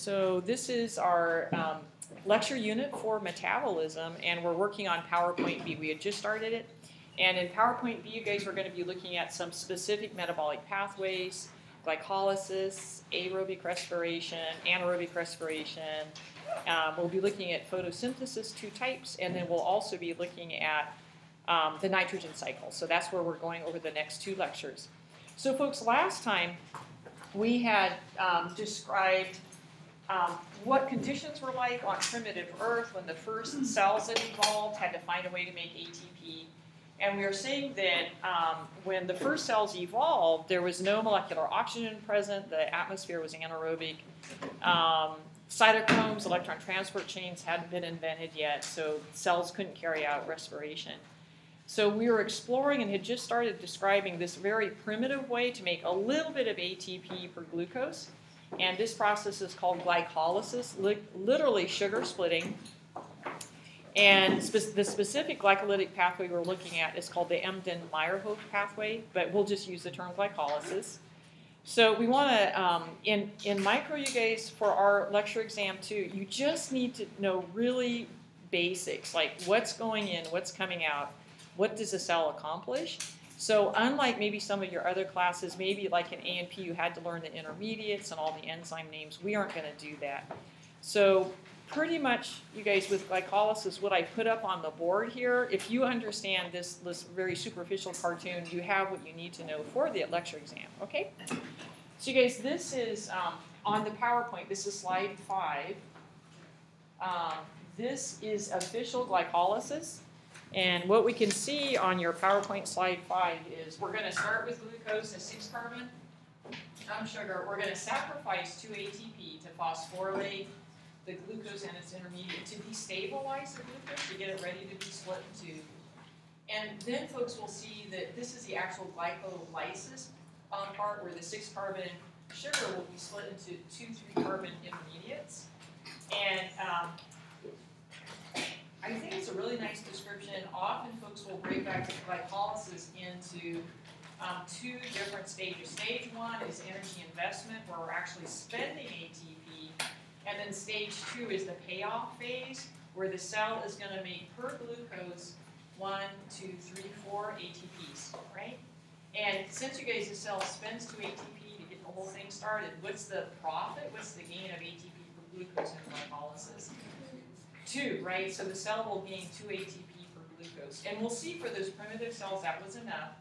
So this is our um, lecture unit for metabolism, and we're working on PowerPoint B. We had just started it, and in PowerPoint B, you guys are going to be looking at some specific metabolic pathways, glycolysis, aerobic respiration, anaerobic respiration. Um, we'll be looking at photosynthesis, two types, and then we'll also be looking at um, the nitrogen cycle. So that's where we're going over the next two lectures. So, folks, last time we had um, described um, what conditions were like on primitive Earth when the first cells that evolved had to find a way to make ATP. And we are saying that um, when the first cells evolved, there was no molecular oxygen present, the atmosphere was anaerobic. Um, cytochromes, electron transport chains hadn't been invented yet, so cells couldn't carry out respiration. So we were exploring and had just started describing this very primitive way to make a little bit of ATP for glucose. And this process is called glycolysis, li literally sugar splitting. And spe the specific glycolytic pathway we're looking at is called the Embden-Meyerhof pathway, but we'll just use the term glycolysis. So we want to, um, in, in micro, you guys, for our lecture exam two, you just need to know really basics, like what's going in, what's coming out, what does a cell accomplish? So unlike maybe some of your other classes, maybe like in A&P you had to learn the intermediates and all the enzyme names, we aren't going to do that. So pretty much, you guys, with glycolysis, what I put up on the board here, if you understand this, this very superficial cartoon, you have what you need to know for the lecture exam, okay? So you guys, this is um, on the PowerPoint, this is slide five. Um, this is official glycolysis. And what we can see on your PowerPoint slide five is we're going to start with glucose, a six carbon sugar. We're going to sacrifice 2 ATP to phosphorylate the glucose and its intermediate to destabilize the glucose to get it ready to be split in two. And then folks will see that this is the actual glycolysis um, part where the six carbon sugar will be split into two three carbon intermediates. And um, I think it's a really nice description. Often folks will break back glycolysis into um, two different stages. Stage one is energy investment, where we're actually spending ATP, and then stage two is the payoff phase, where the cell is going to make per glucose one, two, three, four ATPs, right? And since you guys, the cell spends two ATP to get the whole thing started, what's the profit? What's the gain of ATP for glucose in glycolysis? Two, right? So the cell will gain two ATP per glucose. And we'll see for those primitive cells that was enough.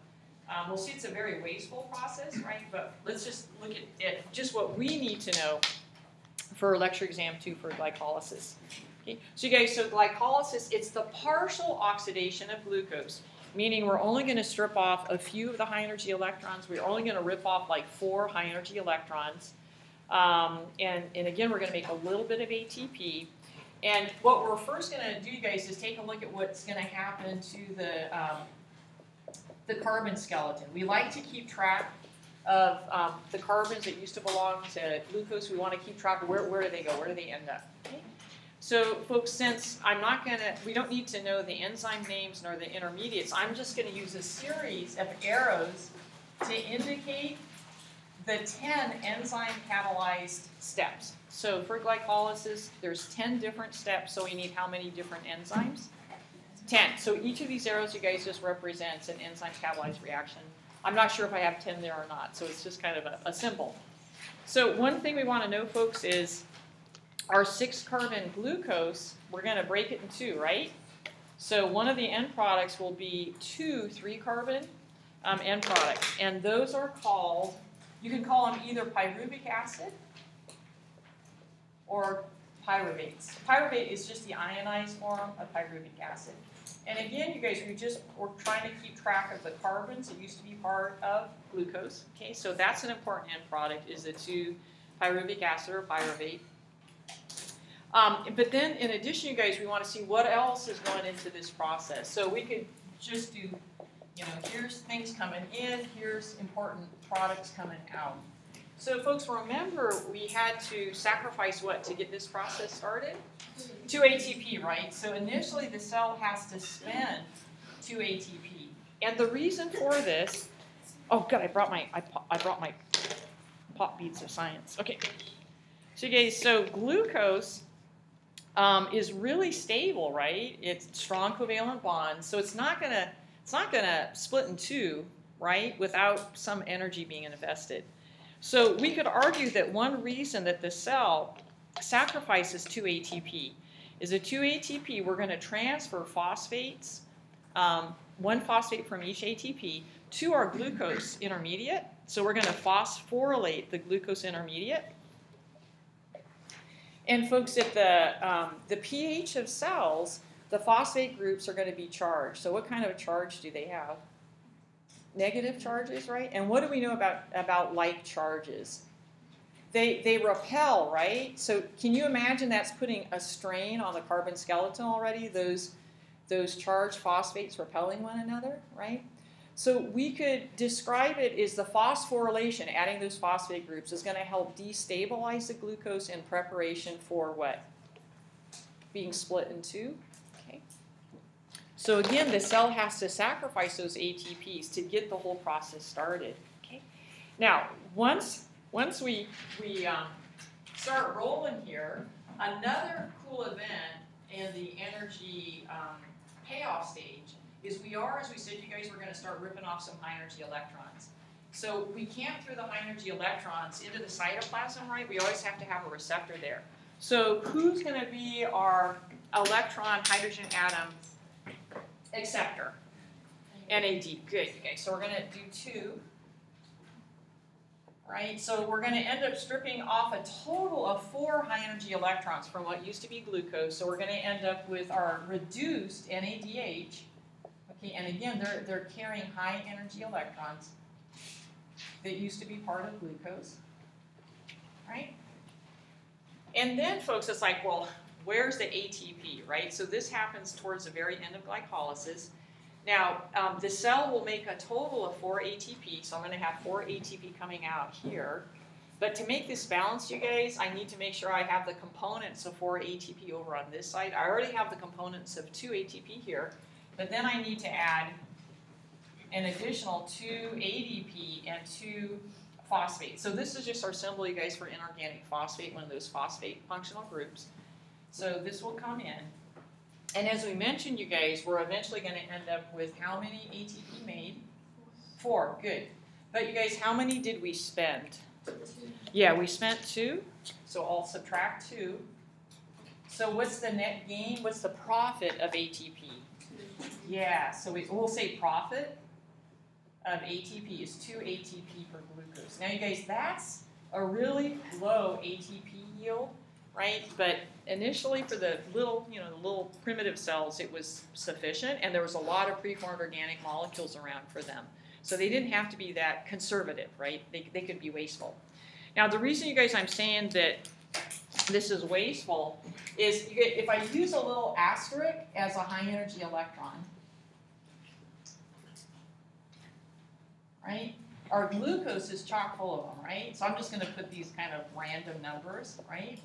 Um, we'll see it's a very wasteful process, right? But let's just look at just what we need to know for lecture exam two for glycolysis. Okay? So you guys, so glycolysis, it's the partial oxidation of glucose, meaning we're only going to strip off a few of the high energy electrons. We're only going to rip off like four high energy electrons. Um, and, and again, we're going to make a little bit of ATP. And what we're first going to do, guys, is take a look at what's going to happen to the, um, the carbon skeleton. We like to keep track of um, the carbons that used to belong to glucose. We want to keep track of where, where do they go, where do they end up. So folks, since I'm not going to, we don't need to know the enzyme names nor the intermediates, I'm just going to use a series of arrows to indicate the 10 enzyme catalyzed steps. So for glycolysis, there's 10 different steps, so we need how many different enzymes? 10. So each of these arrows you guys just represents an enzyme catalyzed reaction. I'm not sure if I have 10 there or not, so it's just kind of a, a symbol. So one thing we want to know, folks, is our six-carbon glucose, we're going to break it in two, right? So one of the end products will be two three-carbon um, end products, and those are called, you can call them either pyruvic acid or pyruvates. Pyruvate is just the ionized form of pyruvic acid. And again, you guys, we just we're trying to keep track of the carbons that used to be part of glucose. Okay, so that's an important end product is the two pyruvic acid or pyruvate. Um, but then, in addition, you guys, we want to see what else is going into this process. So we could just do, you know, here's things coming in, here's important products coming out. So folks, remember we had to sacrifice what to get this process started? 2 ATP, right? So initially the cell has to spend 2 ATP. And the reason for this, oh good, I brought my, I, I brought my pop beads of science. Okay. So you guys, so glucose um, is really stable, right? It's strong covalent bonds, so it's not gonna it's not gonna split in two, right, without some energy being invested. So we could argue that one reason that the cell sacrifices 2 ATP is a 2 ATP. We're going to transfer phosphates, um, one phosphate from each ATP, to our glucose intermediate. So we're going to phosphorylate the glucose intermediate. And folks, at the, um, the pH of cells, the phosphate groups are going to be charged. So what kind of a charge do they have? Negative charges, right? And what do we know about, about like charges? They, they repel, right? So can you imagine that's putting a strain on the carbon skeleton already? Those, those charged phosphates repelling one another, right? So we could describe it as the phosphorylation, adding those phosphate groups, is going to help destabilize the glucose in preparation for what? Being split in two. So again, the cell has to sacrifice those ATPs to get the whole process started. Okay. Now, once once we we um, start rolling here, another cool event in the energy um, payoff stage is we are, as we said, you guys, we're going to start ripping off some high energy electrons. So we can't throw the high energy electrons into the cytoplasm, right? We always have to have a receptor there. So who's going to be our electron hydrogen atom acceptor? NAD. Good. Okay, so we're going to do two. Right, so we're going to end up stripping off a total of four high energy electrons from what used to be glucose. So we're going to end up with our reduced NADH Okay, and again, they're, they're carrying high energy electrons that used to be part of glucose, right? And then, folks, it's like, well, where's the ATP, right? So this happens towards the very end of glycolysis. Now, um, the cell will make a total of 4 ATP, so I'm going to have 4 ATP coming out here. But to make this balanced, you guys, I need to make sure I have the components of 4 ATP over on this side. I already have the components of 2 ATP here. But then I need to add an additional two ADP and two phosphate. So this is just our symbol, you guys, for inorganic phosphate, one of those phosphate functional groups. So this will come in. And as we mentioned, you guys, we're eventually going to end up with how many ATP made? Four. Good. But you guys, how many did we spend? Yeah, we spent two. So I'll subtract two. So what's the net gain? What's the profit of ATP? Yeah, so we, we'll say profit of ATP is 2 ATP per glucose. Now, you guys, that's a really low ATP yield, right? But initially, for the little, you know, the little primitive cells, it was sufficient, and there was a lot of preformed organic molecules around for them. So they didn't have to be that conservative, right? They, they could be wasteful. Now, the reason, you guys, I'm saying that this is wasteful is get, if I use a little asterisk as a high energy electron, right? Our glucose is chock full of them, right? So I'm just going to put these kind of random numbers, right?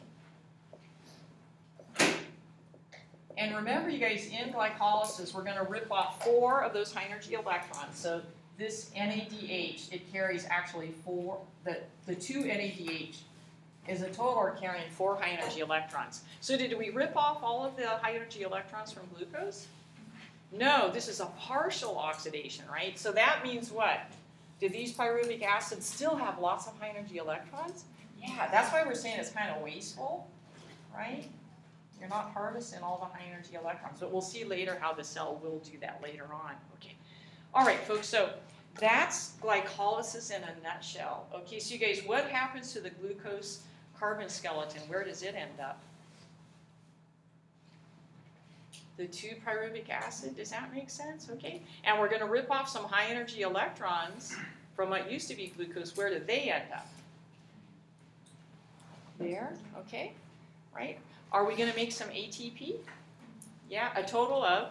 And remember, you guys, in glycolysis, we're going to rip off four of those high energy electrons. So this NADH, it carries actually four, the, the two NADH is a total are carrying four high energy electrons. So did we rip off all of the high energy electrons from glucose? No, this is a partial oxidation, right? So that means what? Do these pyruvic acids still have lots of high energy electrons? Yeah, that's why we're saying it's kind of wasteful, right? You're not harvesting all the high energy electrons, but we'll see later how the cell will do that later on. Okay. All right, folks, so that's glycolysis in a nutshell. Okay, so you guys, what happens to the glucose carbon skeleton, where does it end up? The 2-pyruvic acid, does that make sense? Okay, and we're going to rip off some high energy electrons from what used to be glucose. Where do they end up? There, okay, right? Are we going to make some ATP? Yeah, a total of,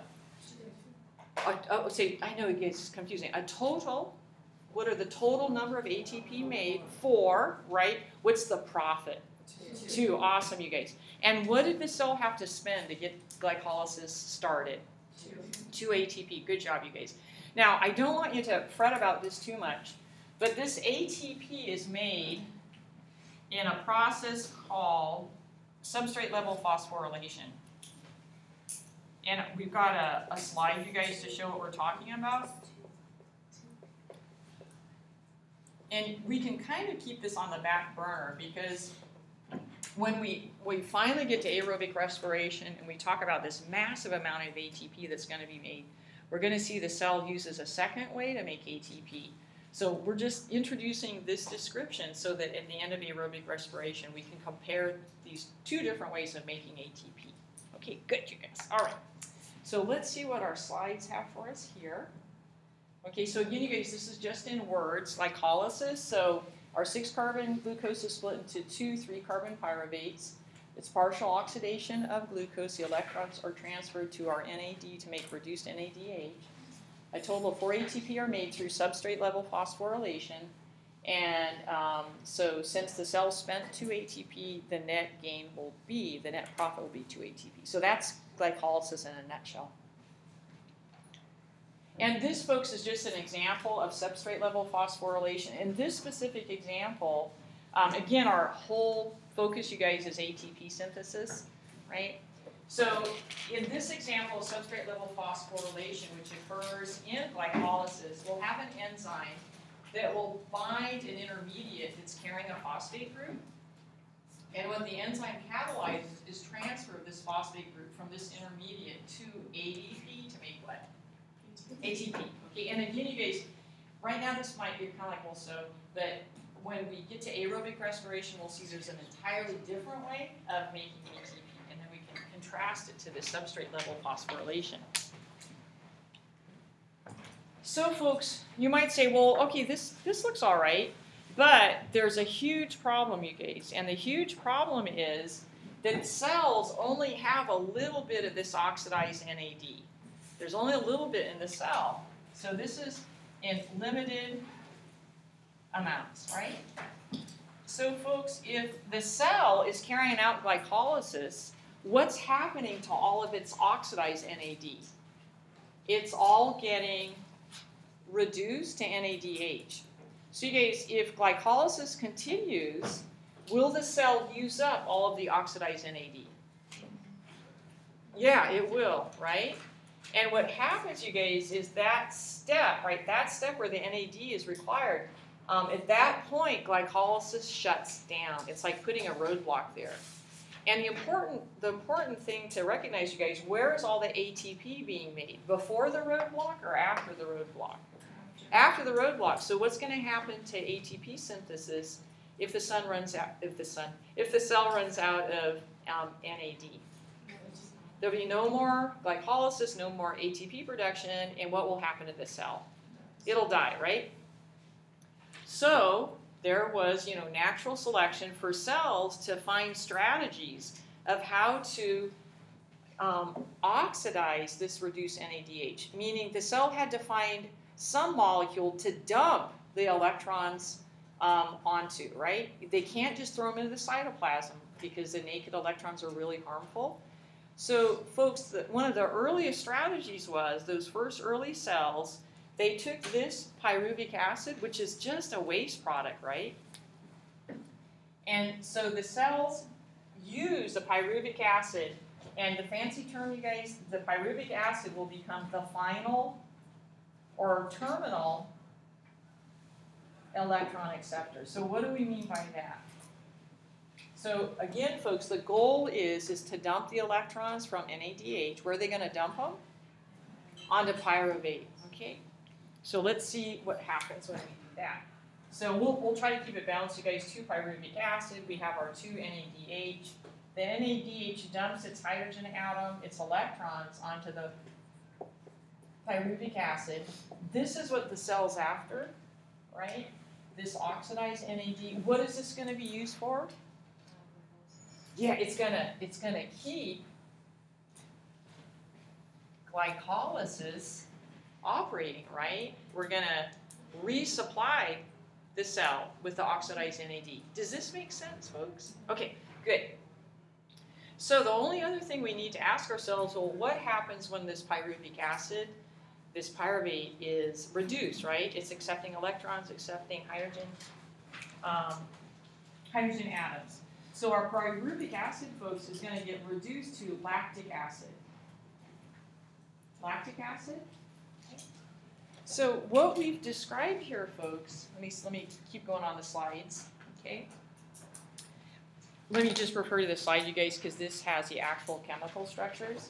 oh, say, I know it gets confusing. A total what are the total number of ATP made? Four, right? What's the profit? Two. Two. Awesome, you guys. And what did the cell have to spend to get glycolysis started? Two. Two ATP. Good job, you guys. Now, I don't want you to fret about this too much, but this ATP is made in a process called substrate level phosphorylation. And we've got a, a slide, you guys, to show what we're talking about. And we can kind of keep this on the back burner because when we, we finally get to aerobic respiration and we talk about this massive amount of ATP that's going to be made, we're going to see the cell uses a second way to make ATP. So we're just introducing this description so that at the end of aerobic respiration we can compare these two different ways of making ATP. Okay, good, you guys. All right. So let's see what our slides have for us here. Okay, so again, you guys, this is just in words, glycolysis. So our six carbon glucose is split into two three carbon pyruvates. It's partial oxidation of glucose. The electrons are transferred to our NAD to make reduced NADH. A total of four ATP are made through substrate level phosphorylation. And um, so since the cell spent 2 ATP, the net gain will be, the net profit will be 2 ATP. So that's glycolysis in a nutshell. And this, folks, is just an example of substrate level phosphorylation. In this specific example, um, again, our whole focus, you guys, is ATP synthesis, right? So in this example substrate level phosphorylation, which occurs in glycolysis, we'll have an enzyme that will bind an intermediate that's carrying a phosphate group. And what the enzyme catalyzes is transfer of this phosphate group from this intermediate to ADP to make what? ATP. Okay, and again, you guys, right now this might be kind of like, well, so, but when we get to aerobic respiration, we'll see there's an entirely different way of making ATP, and then we can contrast it to the substrate level phosphorylation. So, folks, you might say, well, okay, this, this looks all right, but there's a huge problem, you guys, and the huge problem is that cells only have a little bit of this oxidized NAD. There's only a little bit in the cell. So this is in limited amounts, right? So folks, if the cell is carrying out glycolysis, what's happening to all of its oxidized NAD? It's all getting reduced to NADH. So you guys, if glycolysis continues, will the cell use up all of the oxidized NAD? Yeah, it will, right? And what happens, you guys, is that step, right, that step where the NAD is required, um, at that point, glycolysis shuts down. It's like putting a roadblock there. And the important, the important thing to recognize, you guys, where is all the ATP being made? Before the roadblock or after the roadblock? After the roadblock. So what's going to happen to ATP synthesis if the sun runs out? If the sun, if the cell runs out of um, NAD? There'll be no more glycolysis, no more ATP production, and what will happen to the cell? It'll die, right? So there was, you know, natural selection for cells to find strategies of how to um, oxidize this reduced NADH, meaning the cell had to find some molecule to dump the electrons um, onto, right? They can't just throw them into the cytoplasm because the naked electrons are really harmful. So, folks, the, one of the earliest strategies was those first early cells, they took this pyruvic acid, which is just a waste product, right? And so the cells use the pyruvic acid, and the fancy term, you guys, the pyruvic acid will become the final or terminal electron acceptor. So what do we mean by that? So again, folks, the goal is, is to dump the electrons from NADH. Where are they going to dump them? Onto pyruvate, okay? So let's see what happens when we do that. So we'll, we'll try to keep it balanced. You guys, 2 pyruvic acid, we have our 2 NADH. The NADH dumps its hydrogen atom, its electrons, onto the pyruvic acid. This is what the cell's after, right? This oxidized NAD. What is this going to be used for? Yeah, it's gonna it's gonna keep glycolysis operating, right? We're gonna resupply the cell with the oxidized NAD. Does this make sense, folks? Okay, good. So the only other thing we need to ask ourselves, well, what happens when this pyruvic acid, this pyruvate is reduced, right? It's accepting electrons, accepting hydrogen. Um, hydrogen atoms. So our pyruvic acid, folks, is going to get reduced to lactic acid. Lactic acid. So what we've described here, folks, let me, let me keep going on the slides, okay? Let me just refer to the slide, you guys, because this has the actual chemical structures.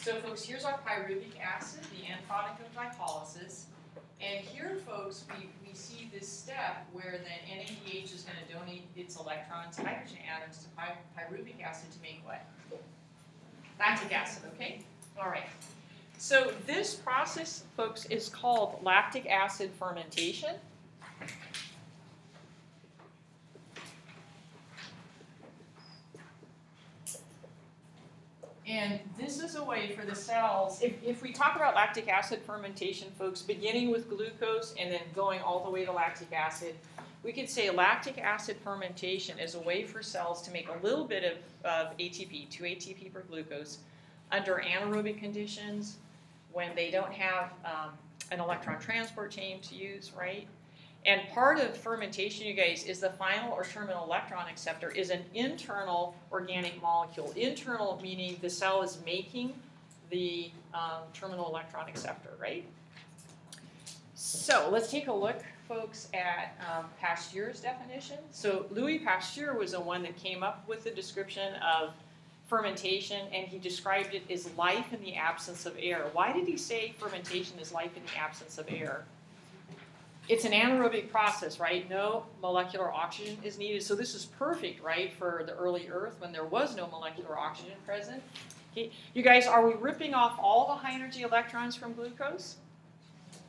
So folks, here's our pyruvic acid, the end product of glycolysis. And here, folks, we, we see this step where the NADH is going to donate its electrons, hydrogen atoms, to py pyruvic acid to make what? Lactic acid, okay? All right. So this process, folks, is called lactic acid fermentation. And this is a way for the cells, if, if we talk about lactic acid fermentation, folks, beginning with glucose and then going all the way to lactic acid, we could say lactic acid fermentation is a way for cells to make a little bit of, of ATP, 2 ATP per glucose, under anaerobic conditions when they don't have um, an electron transport chain to use, right? And part of fermentation, you guys, is the final or terminal electron acceptor is an internal organic molecule. Internal meaning the cell is making the um, terminal electron acceptor, right? So let's take a look, folks, at um, Pasteur's definition. So Louis Pasteur was the one that came up with the description of fermentation, and he described it as life in the absence of air. Why did he say fermentation is life in the absence of air? it's an anaerobic process, right? No molecular oxygen is needed. So this is perfect, right, for the early Earth when there was no molecular oxygen present. Okay. You guys, are we ripping off all the high energy electrons from glucose?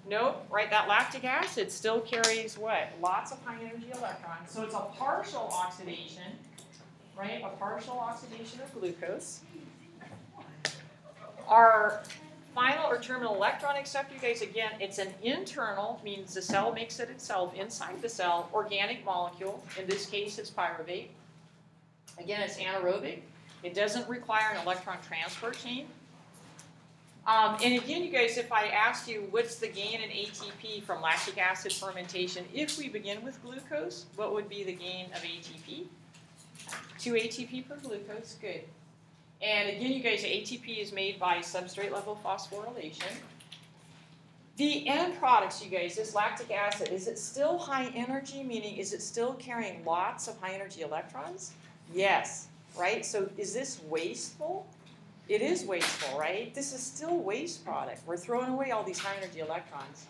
No, right? That lactic acid still carries what? Lots of high energy electrons. So it's a partial oxidation, right? A partial oxidation of glucose. Our final or terminal electron acceptor, you guys, again, it's an internal, means the cell makes it itself inside the cell, organic molecule. In this case, it's pyruvate. Again, it's anaerobic. It doesn't require an electron transport chain. Um, and again, you guys, if I asked you what's the gain in ATP from lactic acid fermentation, if we begin with glucose, what would be the gain of ATP? 2 ATP per glucose, good. And again, you guys, ATP is made by substrate level phosphorylation. The end products, you guys, this lactic acid, is it still high energy? Meaning, is it still carrying lots of high energy electrons? Yes, right? So is this wasteful? It is wasteful, right? This is still waste product. We're throwing away all these high energy electrons.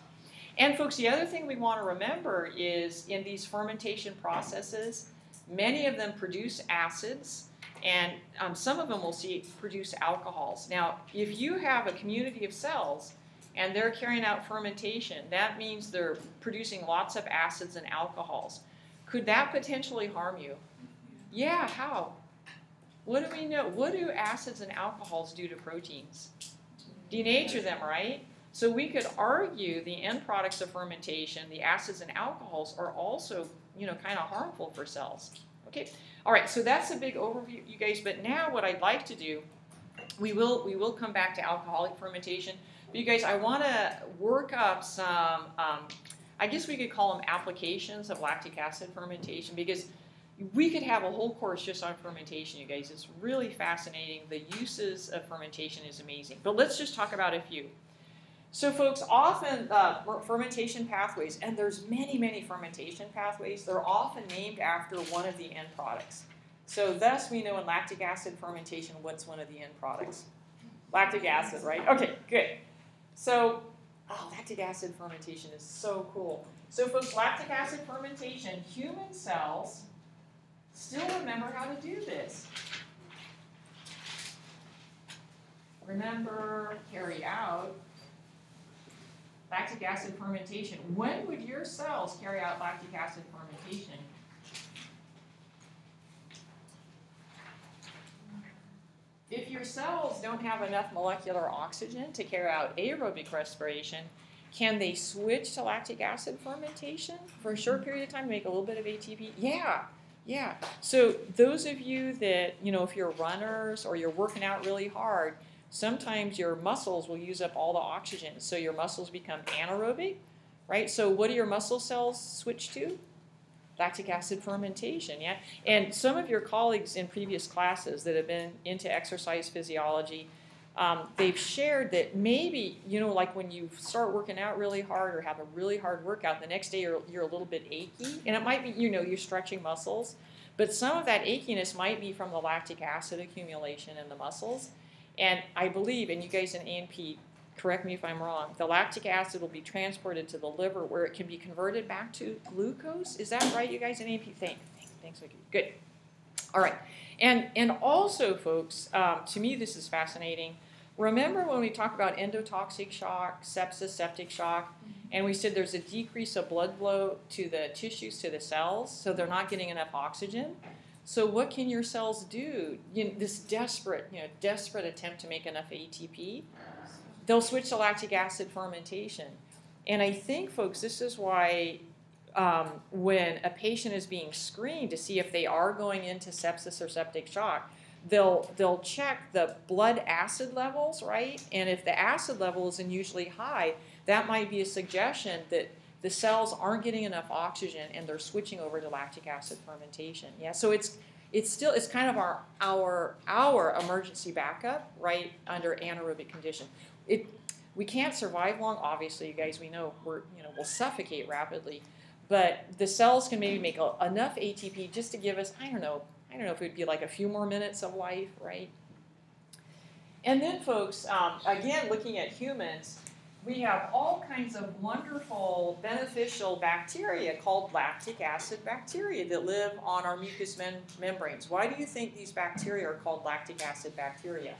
And folks, the other thing we want to remember is in these fermentation processes, many of them produce acids and um, some of them will see produce alcohols. Now, if you have a community of cells and they're carrying out fermentation, that means they're producing lots of acids and alcohols. Could that potentially harm you? Yeah, how? What do we know? What do acids and alcohols do to proteins? Denature them, right? So we could argue the end products of fermentation, the acids and alcohols, are also, you know, kind of harmful for cells. Okay, all right, so that's a big overview, you guys. But now what I'd like to do, we will we will come back to alcoholic fermentation. But you guys, I want to work up some. Um, I guess we could call them applications of lactic acid fermentation because we could have a whole course just on fermentation, you guys. It's really fascinating. The uses of fermentation is amazing. But let's just talk about a few. So folks, often uh, fermentation pathways, and there's many, many fermentation pathways, they're often named after one of the end products. So thus we know in lactic acid fermentation what's one of the end products. Lactic acid, right? Okay, good. So, oh, lactic acid fermentation is so cool. So folks, lactic acid fermentation, human cells still remember how to do this. Remember, carry out, lactic acid fermentation. When would your cells carry out lactic acid fermentation? If your cells don't have enough molecular oxygen to carry out aerobic respiration, can they switch to lactic acid fermentation for a short period of time to make a little bit of ATP? Yeah, yeah. So those of you that, you know, if you're runners or you're working out really hard, sometimes your muscles will use up all the oxygen, so your muscles become anaerobic, right? So what do your muscle cells switch to? lactic acid fermentation, yeah? And some of your colleagues in previous classes that have been into exercise physiology, um, they've shared that maybe, you know, like when you start working out really hard or have a really hard workout, the next day you're, you're a little bit achy. And it might be, you know, you're stretching muscles. But some of that achiness might be from the lactic acid accumulation in the muscles. And I believe, and you guys in A&P, correct me if I'm wrong, the lactic acid will be transported to the liver where it can be converted back to glucose. Is that right, you guys in A&P? Thank, thank, thanks. Good. All right. And, and also, folks, um, to me this is fascinating. Remember when we talk about endotoxic shock, sepsis, septic shock, and we said there's a decrease of blood flow to the tissues, to the cells, so they're not getting enough oxygen. So what can your cells do? You know, this desperate, you know, desperate attempt to make enough ATP, they'll switch to lactic acid fermentation. And I think, folks, this is why um, when a patient is being screened to see if they are going into sepsis or septic shock, they'll they'll check the blood acid levels, right? And if the acid level is unusually high, that might be a suggestion that the cells aren't getting enough oxygen and they're switching over to lactic acid fermentation. Yeah, so it's it's still it's kind of our our our emergency backup, right, under anaerobic condition. It we can't survive long, obviously, you guys. We know we're you know we'll suffocate rapidly, but the cells can maybe make a, enough ATP just to give us I don't know I don't know if it would be like a few more minutes of life, right? And then, folks, um, again, looking at humans, we have all kinds of wonderful beneficial bacteria called lactic acid bacteria that live on our mucous mem- membranes. Why do you think these bacteria are called lactic acid bacteria?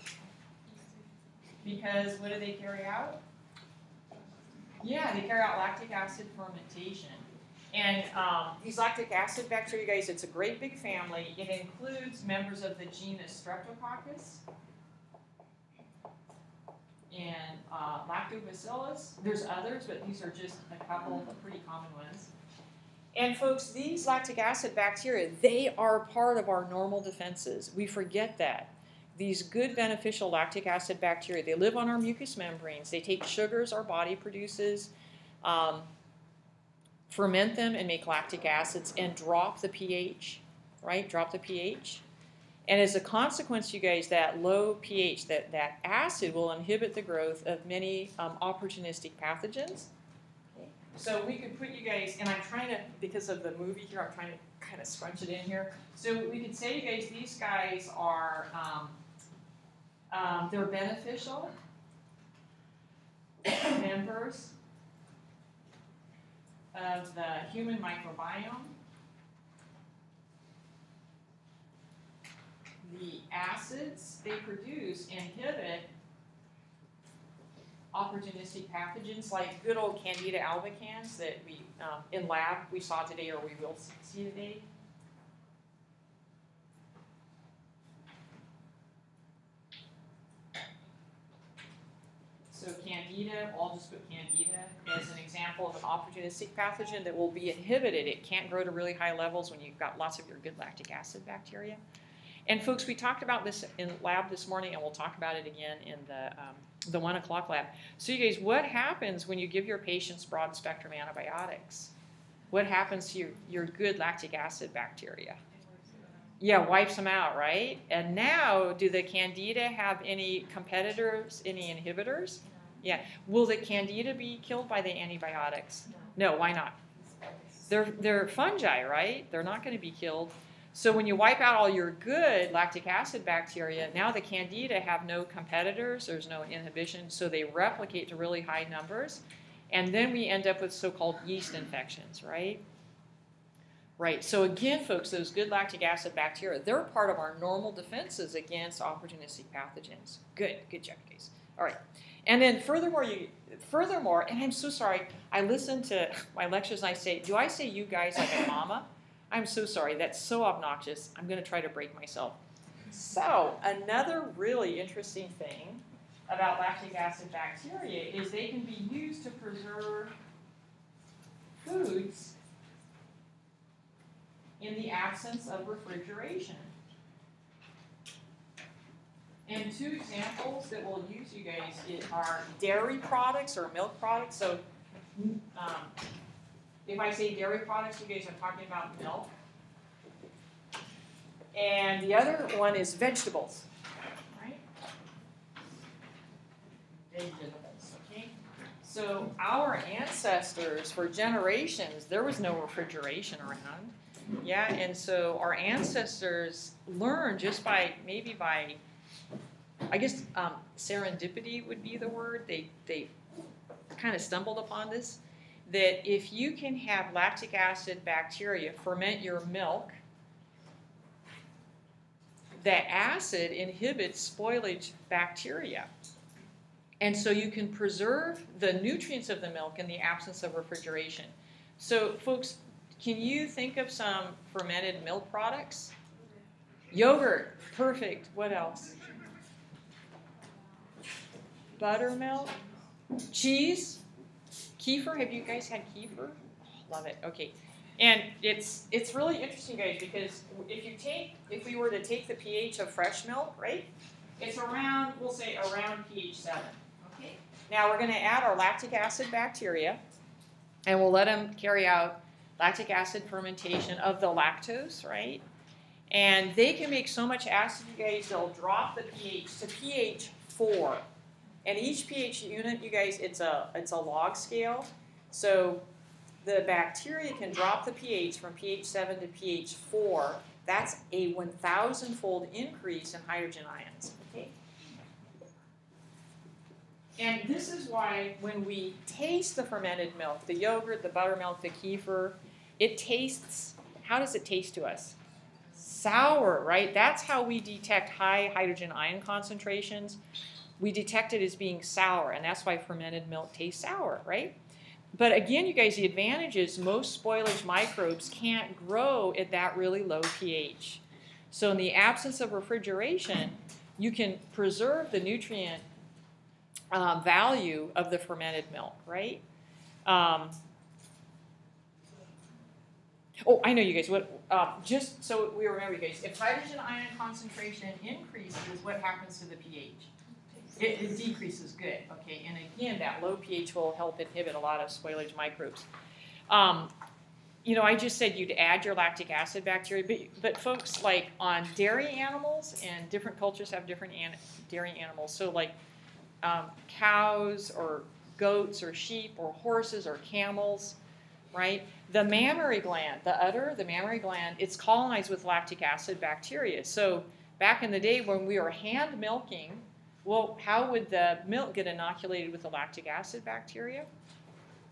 Because what do they carry out? Yeah, they carry out lactic acid fermentation. And um, these lactic acid bacteria, guys, it's a great big family. It includes members of the genus Streptococcus and uh, Lactobacillus. There's others, but these are just a couple of pretty common ones. And folks, these lactic acid bacteria, they are part of our normal defenses. We forget that. These good beneficial lactic acid bacteria, they live on our mucous membranes. They take sugars our body produces. Um, ferment them and make lactic acids and drop the pH, right? Drop the pH. And as a consequence, you guys, that low pH, that, that acid will inhibit the growth of many um, opportunistic pathogens. So we could put you guys, and I'm trying to, because of the movie here, I'm trying to kind of scrunch it in here. So we could say, you guys, these guys are, um, um, they're beneficial members of the human microbiome. The acids they produce inhibit opportunistic pathogens like good old Candida albicans that we um, in lab we saw today or we will see today. So Candida, I'll just put Candida as an example of an opportunistic pathogen that will be inhibited. It can't grow to really high levels when you've got lots of your good lactic acid bacteria. And folks, we talked about this in lab this morning, and we'll talk about it again in the um, the one o'clock lab. So, you guys, what happens when you give your patients broad spectrum antibiotics? What happens to your, your good lactic acid bacteria? Yeah, wipes them out, right? And now, do the candida have any competitors, any inhibitors? Yeah. Will the candida be killed by the antibiotics? No, why not? They're, they're fungi, right? They're not going to be killed. So when you wipe out all your good lactic acid bacteria, now the candida have no competitors, there's no inhibition, so they replicate to really high numbers. And then we end up with so-called yeast infections, right? Right. So again, folks, those good lactic acid bacteria, they're part of our normal defenses against opportunistic pathogens. Good, good job, guys. All right. And then furthermore, you furthermore, and I'm so sorry, I listen to my lectures and I say, do I say you guys like a mama? I'm so sorry, that's so obnoxious. I'm going to try to break myself. So, another really interesting thing about lactic acid bacteria is they can be used to preserve foods in the absence of refrigeration. And two examples that we'll use, you guys, are dairy products or milk products. So, um, if I say dairy products, you guys are talking about milk. And the other one is vegetables, right? Vegetables, okay? So our ancestors, for generations, there was no refrigeration around. Yeah, and so our ancestors learned just by, maybe by, I guess um, serendipity would be the word. They, they kind of stumbled upon this that if you can have lactic acid bacteria ferment your milk, that acid inhibits spoilage bacteria. And so you can preserve the nutrients of the milk in the absence of refrigeration. So, folks, can you think of some fermented milk products? Yogurt, perfect. What else? Buttermilk, cheese, kefir. Have you guys had kefir? Oh, love it. Okay. And it's it's really interesting, guys, because if you take if we were to take the pH of fresh milk, right? It's around we'll say around pH seven. Okay. Now we're going to add our lactic acid bacteria, and we'll let them carry out lactic acid fermentation of the lactose, right? And they can make so much acid, you guys, they'll drop the pH to pH four. And each pH unit, you guys, it's a it's a log scale. So the bacteria can drop the pH from pH 7 to pH 4. That's a 1,000 fold increase in hydrogen ions. Okay? And this is why when we taste the fermented milk, the yogurt, the buttermilk, the kefir, it tastes, how does it taste to us? Sour, right? That's how we detect high hydrogen ion concentrations. We detect it as being sour, and that's why fermented milk tastes sour, right? But again, you guys, the advantage is most spoilage microbes can't grow at that really low pH. So in the absence of refrigeration, you can preserve the nutrient um, value of the fermented milk, right? Um, oh, I know you guys. What? Um, just so we remember, you guys, if hydrogen ion concentration increases, what happens to the pH? It, it, decreases good, okay? And again, that low pH will help inhibit a lot of spoilage microbes. Um, you know, I just said you'd add your lactic acid bacteria, but, but folks, like on dairy animals, and different cultures have different an, dairy animals. So, like um, cows or goats or sheep or horses or camels, right? The mammary gland, the udder, the mammary gland, it's colonized with lactic acid bacteria. So, back in the day when we were hand milking, well, how would the milk get inoculated with the lactic acid bacteria?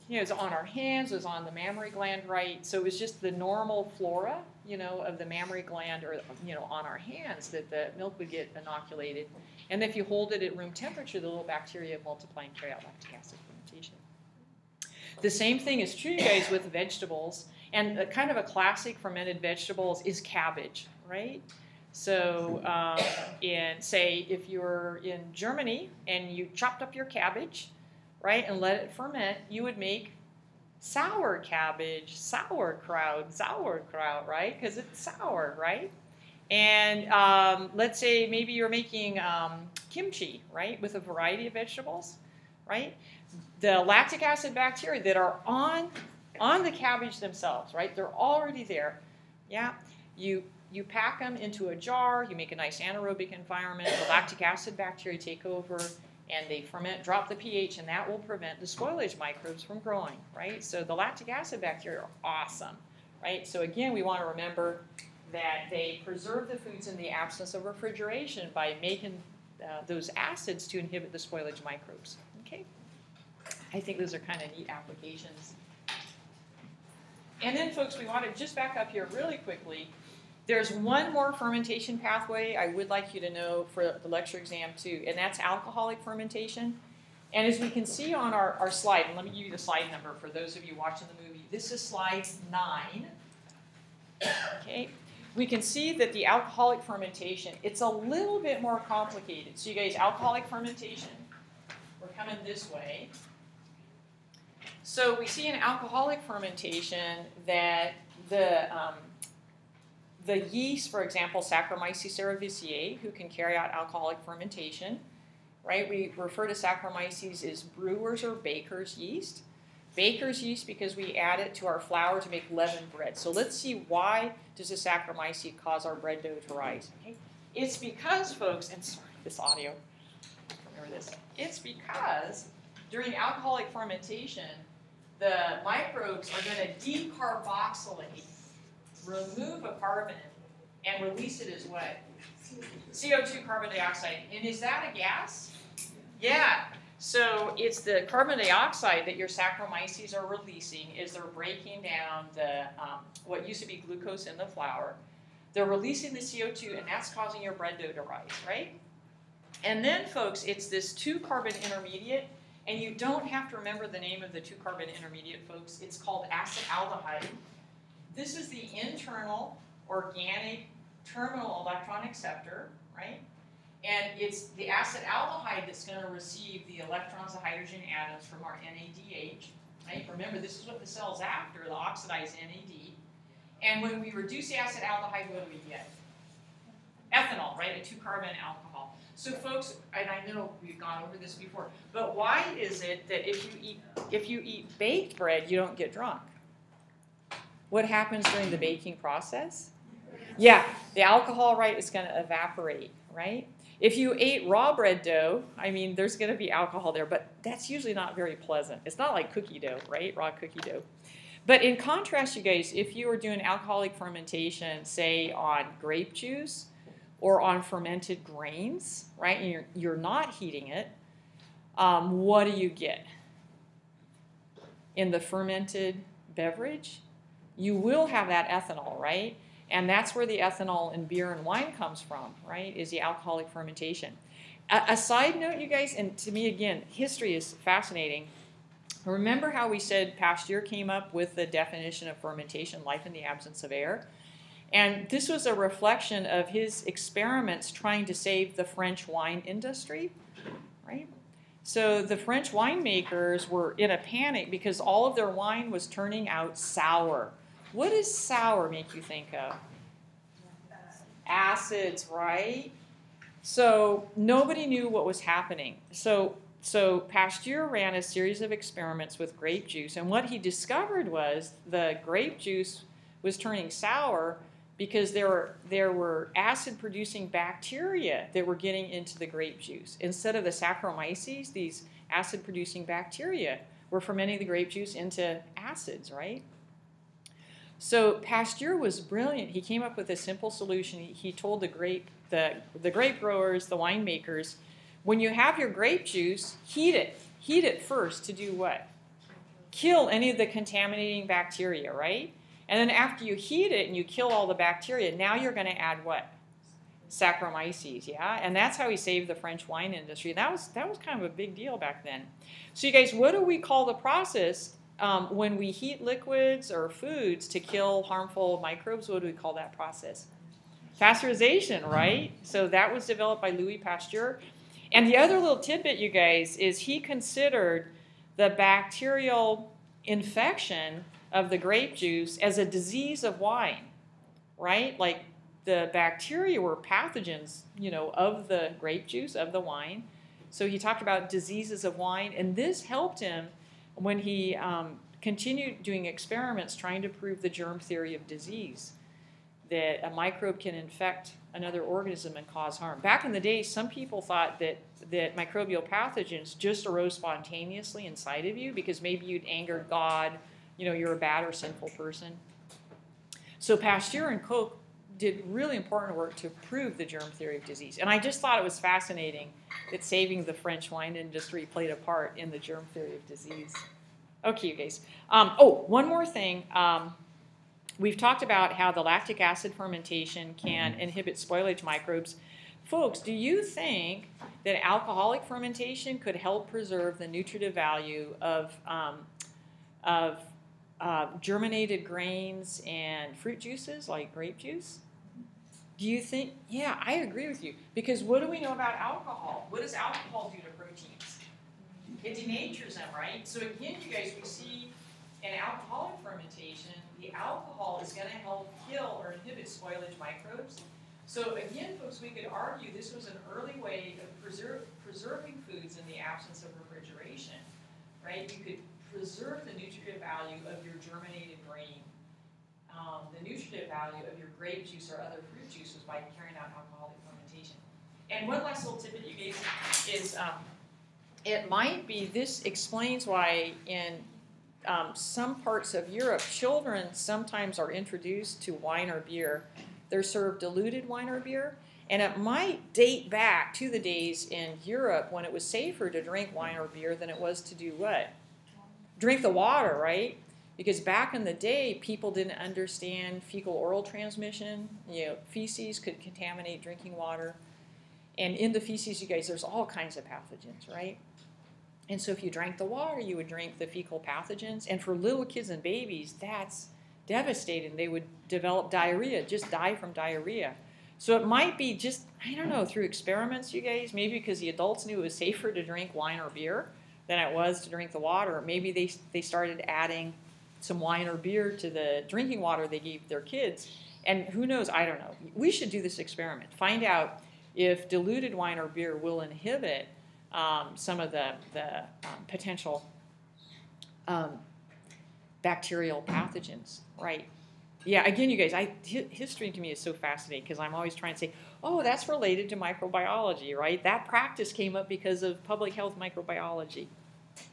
You know, it was on our hands, it was on the mammary gland, right? So it was just the normal flora, you know, of the mammary gland or, you know, on our hands that the milk would get inoculated. And if you hold it at room temperature, the little bacteria multiply and carry out lactic acid fermentation. The same thing is true, you guys, with vegetables. And kind of a classic fermented vegetables is cabbage, right? So, um, in say, if you're in Germany and you chopped up your cabbage, right, and let it ferment, you would make sour cabbage, sauerkraut, sauerkraut, right? Because it's sour, right? And um, let's say maybe you're making um, kimchi, right, with a variety of vegetables, right? The lactic acid bacteria that are on on the cabbage themselves, right? They're already there. Yeah, you you pack them into a jar, you make a nice anaerobic environment, the lactic acid bacteria take over and they ferment, drop the pH, and that will prevent the spoilage microbes from growing, right? So the lactic acid bacteria are awesome, right? So again, we want to remember that they preserve the foods in the absence of refrigeration by making uh, those acids to inhibit the spoilage microbes, okay? I think those are kind of neat applications. And then, folks, we want to just back up here really quickly there's one more fermentation pathway I would like you to know for the lecture exam two, and that's alcoholic fermentation. And as we can see on our, our slide, and let me give you the slide number for those of you watching the movie. This is slide nine. Okay, we can see that the alcoholic fermentation, it's a little bit more complicated. So you guys, alcoholic fermentation, we're coming this way. So we see in alcoholic fermentation that the um, the yeast, for example, Saccharomyces cerevisiae, who can carry out alcoholic fermentation, right? We refer to Saccharomyces as brewers or bakers yeast. baker's yeast because we add it to our flour to make leavened bread. So let's see why does the Saccharomyces cause our bread dough to rise? Okay? It's because, folks, and sorry, this audio, remember this. It's because during alcoholic fermentation, the microbes are going to decarboxylate, remove a carbon, and release it as what? CO2 carbon dioxide. And is that a gas? Yeah. So it's the carbon dioxide that your Saccharomyces are releasing is they're breaking down the um, what used to be glucose in the flour. They're releasing the CO2 and that's causing your bread dough to rise, right? And then folks, it's this two carbon intermediate and you don't have to remember the name of the two carbon intermediate folks. It's called acetaldehyde. This is the internal organic terminal electron acceptor, right? And it's the acetaldehyde that's going to receive the electrons, the hydrogen atoms from our NADH. Right? Remember, this is what the cell's after, the oxidized NAD. And when we reduce the acetaldehyde, what do we get? Ethanol, right? A two-carbon alcohol. So, folks, and I know we've gone over this before, but why is it that if you eat if you eat baked bread, you don't get drunk? What happens during the baking process? Yeah, the alcohol, right, is going to evaporate, right? If you ate raw bread dough, I mean, there's going to be alcohol there, but that's usually not very pleasant. It's not like cookie dough, right? Raw cookie dough. But in contrast, you guys, if you were doing alcoholic fermentation, say on grape juice or on fermented grains, right, and you're, you're not heating it, um, what do you get? In the fermented beverage, you will have that ethanol, right? And that's where the ethanol in beer and wine comes from, right? Is the alcoholic fermentation. A, a side note, you guys, and to me again, history is fascinating. Remember how we said Pasteur came up with the definition of fermentation, life in the absence of air? And this was a reflection of his experiments trying to save the French wine industry, right? So the French winemakers were in a panic because all of their wine was turning out sour. What does sour make you think of? Acids, right? So nobody knew what was happening. So so Pasteur ran a series of experiments with grape juice, and what he discovered was the grape juice was turning sour because there were there were acid producing bacteria that were getting into the grape juice instead of the Saccharomyces. These acid producing bacteria were fermenting the grape juice into acids, right? So Pasteur was brilliant. He came up with a simple solution. He, told the grape the the grape growers, the winemakers, when you have your grape juice, heat it. Heat it first to do what? Kill any of the contaminating bacteria, right? And then after you heat it and you kill all the bacteria, now you're going to add what? Saccharomyces, yeah? And that's how he saved the French wine industry. That was that was kind of a big deal back then. So you guys, what do we call the process um, when we heat liquids or foods to kill harmful microbes? What do we call that process? Pasteurization, right? So that was developed by Louis Pasteur. And the other little tidbit, you guys, is he considered the bacterial infection of the grape juice as a disease of wine, right? Like the bacteria were pathogens, you know, of the grape juice, of the wine. So he talked about diseases of wine, and this helped him when he um, continued doing experiments trying to prove the germ theory of disease that a microbe can infect another organism and cause harm. Back in the day, some people thought that, that microbial pathogens just arose spontaneously inside of you because maybe you'd angered God, you know, you're a bad or sinful person. So Pasteur and Koch did really important work to prove the germ theory of disease. And I just thought it was fascinating that saving the French wine industry played a part in the germ theory of disease. Okay, you guys. Um, oh, one more thing. Um, We've talked about how the lactic acid fermentation can inhibit spoilage microbes. Folks, do you think that alcoholic fermentation could help preserve the nutritive value of, um, of uh, germinated grains and fruit juices like grape juice? Do you think? Yeah, I agree with you. Because what do we know about alcohol? What does alcohol do to proteins? It denatures them, right? So again, you guys, we see in alcoholic fermentation the alcohol is going to help kill or inhibit spoilage microbes. So again, folks, we could argue this was an early way of preserve, preserving foods in the absence of refrigeration, right? You could preserve the nutritive value of your germinated grain, um, the nutritive value of your grape juice or other fruit juices by carrying out alcoholic fermentation. And one last little tidbit you gave is um, it might be this explains why in um, some parts of Europe, children sometimes are introduced to wine or beer. They're served diluted wine or beer, and it might date back to the days in Europe when it was safer to drink wine or beer than it was to do what? Drink the water, right? Because back in the day, people didn't understand fecal oral transmission. You know, feces could contaminate drinking water. And in the feces, you guys, there's all kinds of pathogens, right? And so if you drank the water, you would drink the fecal pathogens. And for little kids and babies, that's devastating. They would develop diarrhea, just die from diarrhea. So it might be just, I don't know, through experiments, you guys, maybe because the adults knew it was safer to drink wine or beer than it was to drink the water. Maybe they, they started adding some wine or beer to the drinking water they gave their kids. And who knows, I don't know. We should do this experiment. Find out if diluted wine or beer will inhibit um, some of the, the um, potential um, bacterial pathogens, right? Yeah, again, you guys, I, history to me is so fascinating because I'm always trying to say, oh, that's related to microbiology, right? That practice came up because of public health microbiology.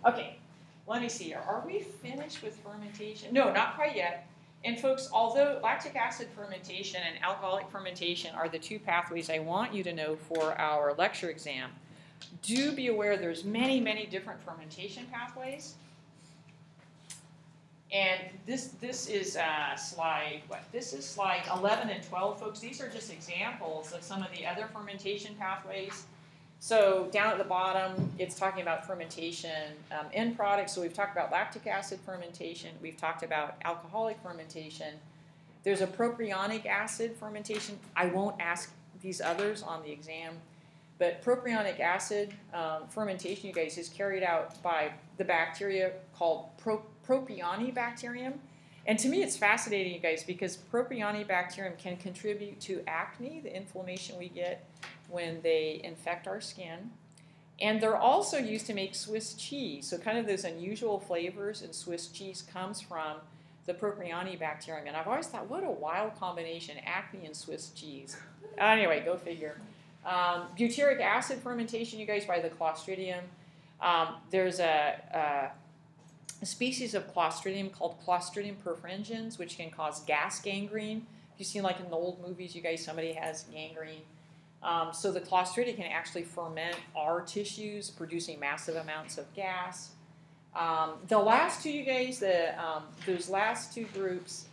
Okay, let me see here. Are we finished with fermentation? No, not quite yet. And folks, although lactic acid fermentation and alcoholic fermentation are the two pathways I want you to know for our lecture exam, do be aware there's many, many different fermentation pathways. And this this is uh, slide what? This is slide 11 and 12, folks. These are just examples of some of the other fermentation pathways. So down at the bottom, it's talking about fermentation um, end products. So we've talked about lactic acid fermentation. We've talked about alcoholic fermentation. There's a propionic acid fermentation. I won't ask these others on the exam. But propionic acid um, fermentation, you guys, is carried out by the bacteria called Pro- Propionibacterium. And to me, it's fascinating, you guys, because Propionibacterium can contribute to acne, the inflammation we get when they infect our skin. And they're also used to make Swiss cheese. So, kind of those unusual flavors in Swiss cheese comes from the Propionibacterium. And I've always thought, what a wild combination acne and Swiss cheese. Anyway, go figure. Um, butyric acid fermentation, you guys, by the Clostridium. Um, there's a, a, species of Clostridium called Clostridium perfringens, which can cause gas gangrene. If you've seen, like in the old movies, you guys, somebody has gangrene. Um, so the Clostridia can actually ferment our tissues, producing massive amounts of gas. Um, the last two, you guys, the, um, those last two groups,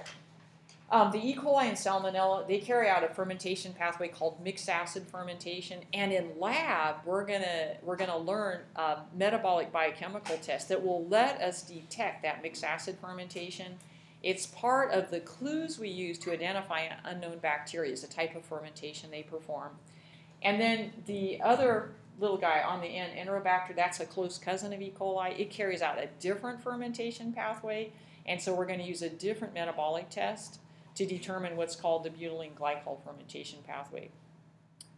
um, the E. coli and Salmonella, they carry out a fermentation pathway called mixed acid fermentation. And in lab, we're gonna we're gonna learn a metabolic biochemical test that will let us detect that mixed acid fermentation. It's part of the clues we use to identify unknown bacteria as a type of fermentation they perform. And then the other little guy on the end, Enterobacter, that's a close cousin of E. coli. It carries out a different fermentation pathway, and so we're going to use a different metabolic test to determine what's called the butylene glycol fermentation pathway.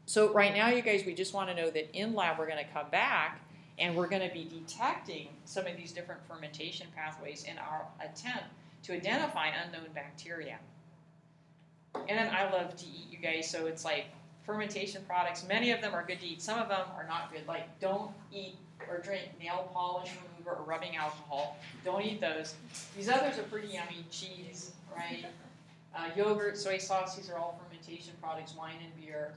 So right now, you guys, we just want to know that in lab we're going to come back and we're going to be detecting some of these different fermentation pathways in our attempt to identify unknown bacteria. And then I love to eat, you guys, so it's like fermentation products. Many of them are good to eat. Some of them are not good. Like don't eat or drink nail polish remover or rubbing alcohol. Don't eat those. These others are pretty yummy. Cheese, right? Uh, yogurt, soy sauce, these are all fermentation products, wine and beer.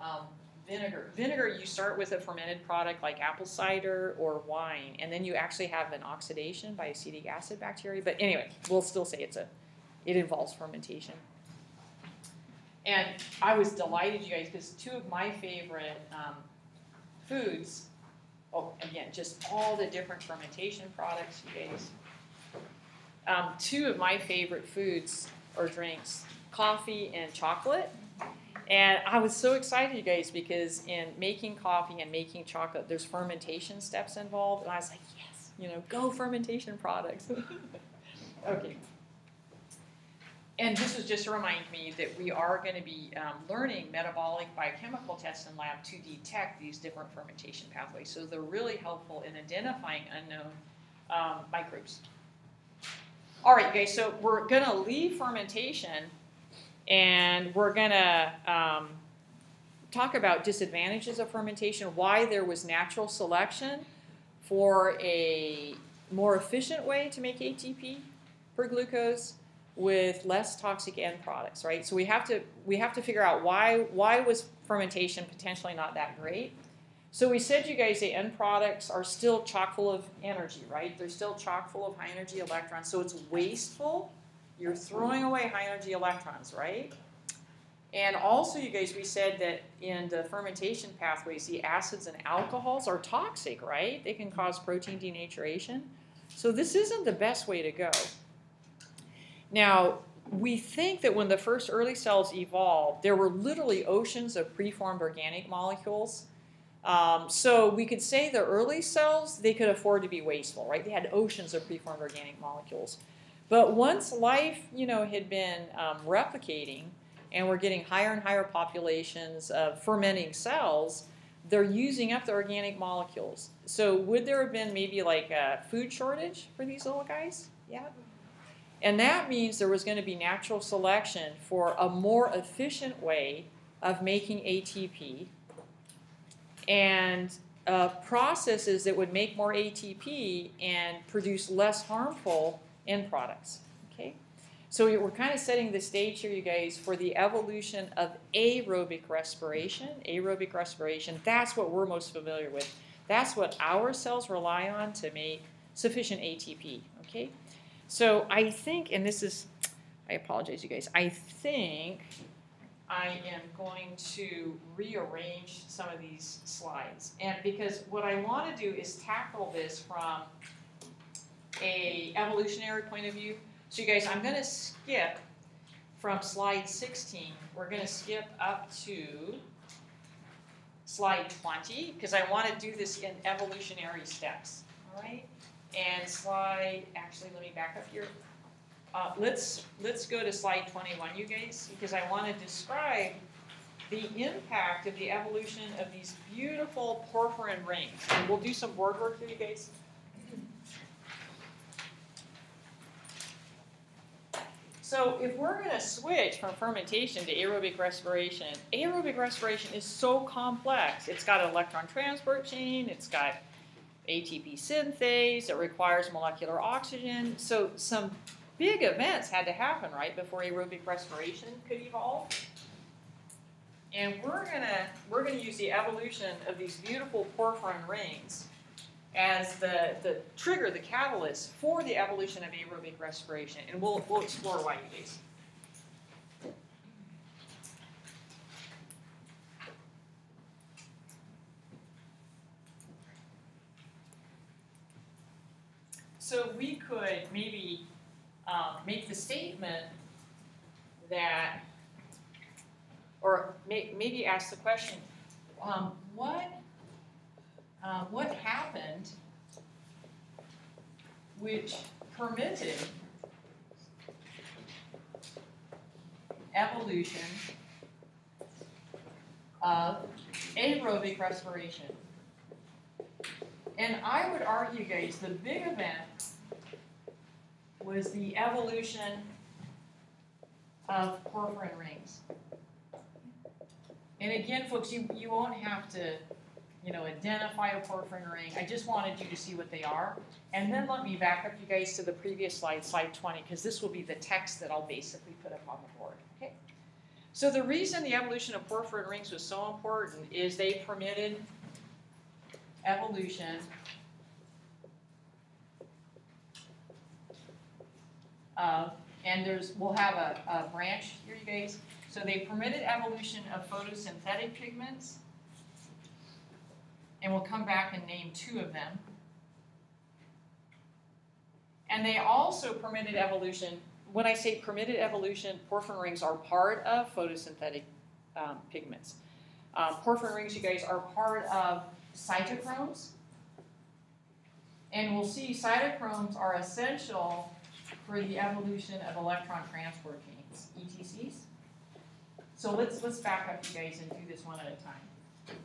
Um, vinegar. Vinegar, you start with a fermented product like apple cider or wine, and then you actually have an oxidation by acetic acid bacteria. But anyway, we'll still say it's a, it involves fermentation. And I was delighted, you guys, because two of my favorite um, foods, oh, again, just all the different fermentation products, you guys. Um, two of my favorite foods or drinks, coffee and chocolate. And I was so excited, you guys, because in making coffee and making chocolate, there's fermentation steps involved. And I was like, yes, you know, go fermentation products. okay. And this was just to remind me that we are going to be um, learning metabolic biochemical tests in lab to detect these different fermentation pathways. So they're really helpful in identifying unknown um, microbes. All right, guys, so we're going to leave fermentation and we're going to um, talk about disadvantages of fermentation, why there was natural selection for a more efficient way to make ATP for glucose with less toxic end products, right? So we have to we have to figure out why why was fermentation potentially not that great. So we said you guys the end products are still chock full of energy, right? They're still chock full of high energy electrons, so it's wasteful. You're throwing away high energy electrons, right? And also, you guys, we said that in the fermentation pathways, the acids and alcohols are toxic, right? They can cause protein denaturation. So this isn't the best way to go. Now, we think that when the first early cells evolved, there were literally oceans of preformed organic molecules. Um, so we could say the early cells, they could afford to be wasteful, right? They had oceans of preformed organic molecules. But once life, you know, had been um, replicating, and we're getting higher and higher populations of fermenting cells, they're using up the organic molecules. So would there have been maybe like a food shortage for these little guys? Yeah. And that means there was going to be natural selection for a more efficient way of making ATP and uh, processes that would make more ATP and produce less harmful end products. Okay? So we're kind of setting the stage here, you guys, for the evolution of aerobic respiration. Aerobic respiration, that's what we're most familiar with. That's what our cells rely on to make sufficient ATP. Okay? So I think, and this is, I apologize, you guys, I think I am going to rearrange some of these slides. And because what I want to do is tackle this from a evolutionary point of view. So you guys, I'm going to skip from slide 16. We're going to skip up to slide 20 because I want to do this in evolutionary steps. All right? And slide, actually, let me back up here. Uh, let's let's go to slide 21, you guys, because I want to describe the impact of the evolution of these beautiful porphyrin rings. And we'll do some board work here, you guys. So if we're going to switch from fermentation to aerobic respiration, aerobic respiration is so complex. It's got an electron transport chain, it's got ATP synthase, it requires molecular oxygen. So some big events had to happen, right, before aerobic respiration could evolve. And we're gonna we're gonna use the evolution of these beautiful porphyrin rings as the, the trigger, the catalyst for the evolution of aerobic respiration. And we'll we'll explore why you guys. So we could maybe um, make the statement that, or may, maybe ask the question, um, what, uh, what happened which permitted evolution of aerobic respiration? And I would argue, guys, the big event was the evolution of porphyrin rings. And again, folks, you, you won't have to, you know, identify a porphyrin ring. I just wanted you to see what they are. And then let me back up you guys to the previous slide, slide 20, because this will be the text that I'll basically put up on the board. Okay. So the reason the evolution of porphyrin rings was so important is they permitted evolution And there's, we'll have a, a branch here, you guys. So they permitted evolution of photosynthetic pigments. And we'll come back and name two of them. And they also permitted evolution. When I say permitted evolution, porphyrin rings are part of photosynthetic um, pigments. Um, porphyrin rings, you guys, are part of cytochromes. And we'll see cytochromes are essential for the evolution of electron transport chains, ETCs. So let's let's back up, you guys, and do this one at a time.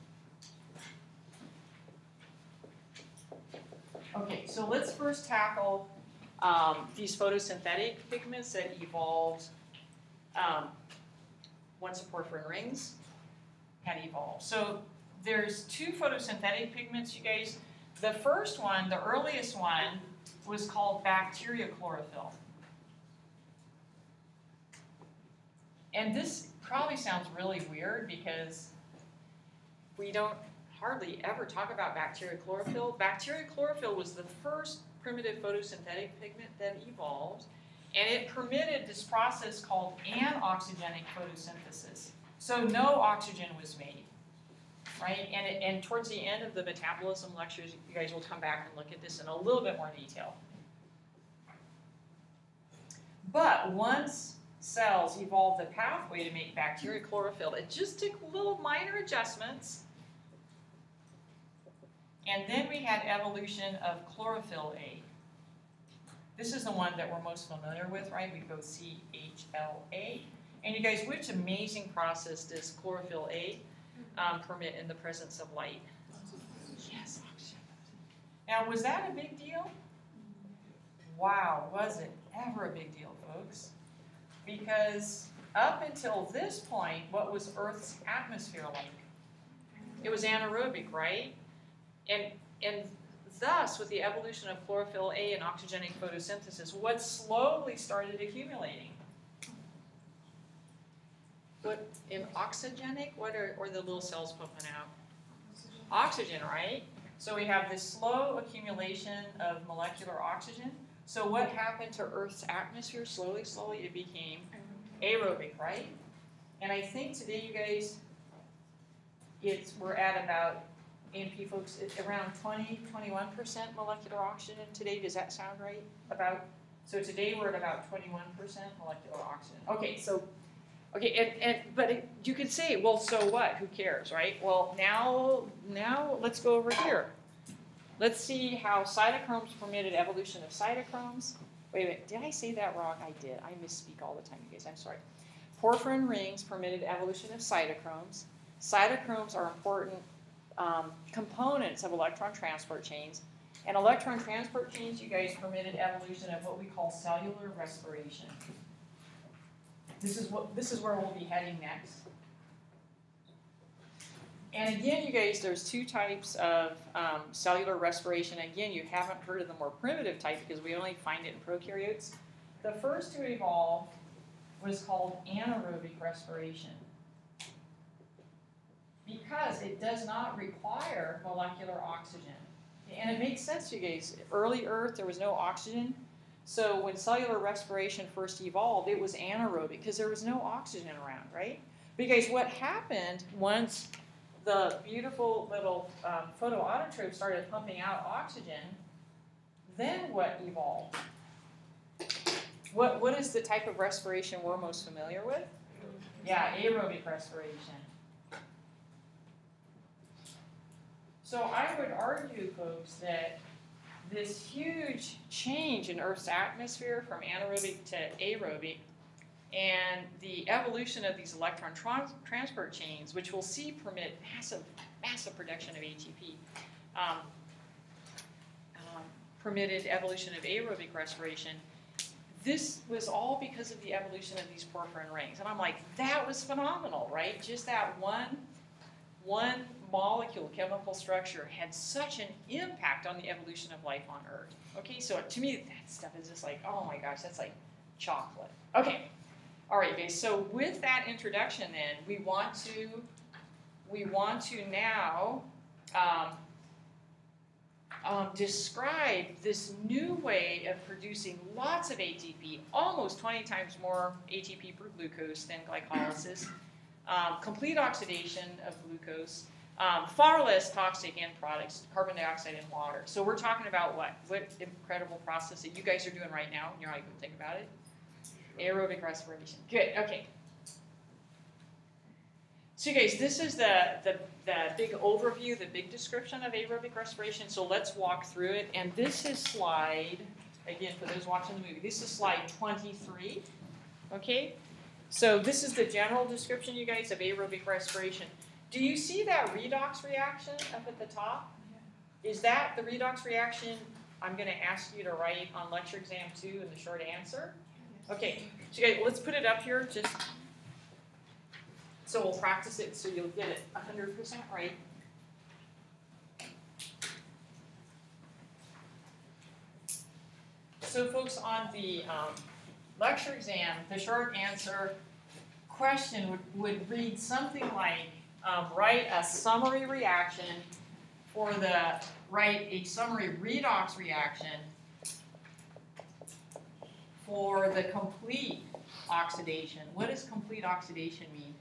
Okay, so let's first tackle um, these photosynthetic pigments that evolved um, once the porphyrin rings had evolved. So there's two photosynthetic pigments, you guys. The first one, the earliest one, was called bacteriochlorophyll. And this probably sounds really weird because we don't hardly ever talk about bacteriochlorophyll. Bacteria chlorophyll was the first primitive photosynthetic pigment that evolved, and it permitted this process called anoxygenic photosynthesis. So no oxygen was made, right? And, it, and towards the end of the metabolism lectures, you guys will come back and look at this in a little bit more detail. But once cells evolved the pathway to make bacteriochlorophyll, it just took little minor adjustments and then we had evolution of chlorophyll A. This is the one that we're most familiar with, right? We go CHLA. And you guys, which amazing process does chlorophyll A um, permit in the presence of light? Yes, oxygen. Now, was that a big deal? Wow, was it ever a big deal, folks? Because up until this point, what was Earth's atmosphere like? It was anaerobic, right? And, and thus, with the evolution of chlorophyll A and oxygenic photosynthesis, what slowly started accumulating? What in oxygenic? What are, are the little cells pumping out? Oxygen, right? So we have this slow accumulation of molecular oxygen. So what happened to Earth's atmosphere? Slowly, slowly, it became aerobic, right? And I think today, you guys, it's we're at about ANP folks, around 20, 21% molecular oxygen today. Does that sound right? About so today we're at about 21% molecular oxygen. Okay, so okay, and, and but it, you could say, well, so what? Who cares, right? Well, now now let's go over here. Let's see how cytochromes permitted evolution of cytochromes. Wait a minute, did I say that wrong? I did. I misspeak all the time, you guys. I'm sorry. Porphyrin rings permitted evolution of cytochromes. Cytochromes are important um, components of electron transport chains. And electron transport chains, you guys permitted evolution of what we call cellular respiration. This is what this is where we'll be heading next. And again, you guys, there's two types of um, cellular respiration. Again, you haven't heard of the more primitive type because we only find it in prokaryotes. The first to evolve was called anaerobic respiration because it does not require molecular oxygen. And it makes sense, you guys. Early Earth, there was no oxygen. So when cellular respiration first evolved, it was anaerobic because there was no oxygen around, right? Because what happened once the beautiful little um, photoautotrophs started pumping out oxygen, then what evolved? What, what is the type of respiration we're most familiar with? Yeah, aerobic respiration. So I would argue, folks, that this huge change in Earth's atmosphere from anaerobic to aerobic and the evolution of these electron trans transport chains, which we'll see permit massive, massive production of ATP, um, um, permitted evolution of aerobic respiration. This was all because of the evolution of these porphyrin rings. And I'm like, that was phenomenal, right? Just that one, one molecule, chemical structure had such an impact on the evolution of life on Earth. Okay, so to me, that stuff is just like, oh my gosh, that's like chocolate. Okay, all right, guys. So with that introduction, then we want to we want to now um, um, describe this new way of producing lots of ATP, almost 20 times more ATP per glucose than glycolysis, um, complete oxidation of glucose, um, far less toxic end products, carbon dioxide and water. So we're talking about what? What incredible process that you guys are doing right now. and You're not even think about it. Aerobic respiration. Good. Okay. So you guys, this is the, the, the big overview, the big description of aerobic respiration. So let's walk through it. And this is slide, again, for those watching the movie, this is slide 23. Okay? So this is the general description, you guys, of aerobic respiration. Do you see that redox reaction up at the top? Is that the redox reaction I'm gonna ask you to write on lecture exam two in the short answer. Okay, so guys, let's put it up here, just, so we'll practice it, so you'll get it hundred percent right. So folks, on the, um, lecture exam, the short answer question would, would read something like, um, write a summary reaction for the, write a summary redox reaction for the complete oxidation. What does complete oxidation mean?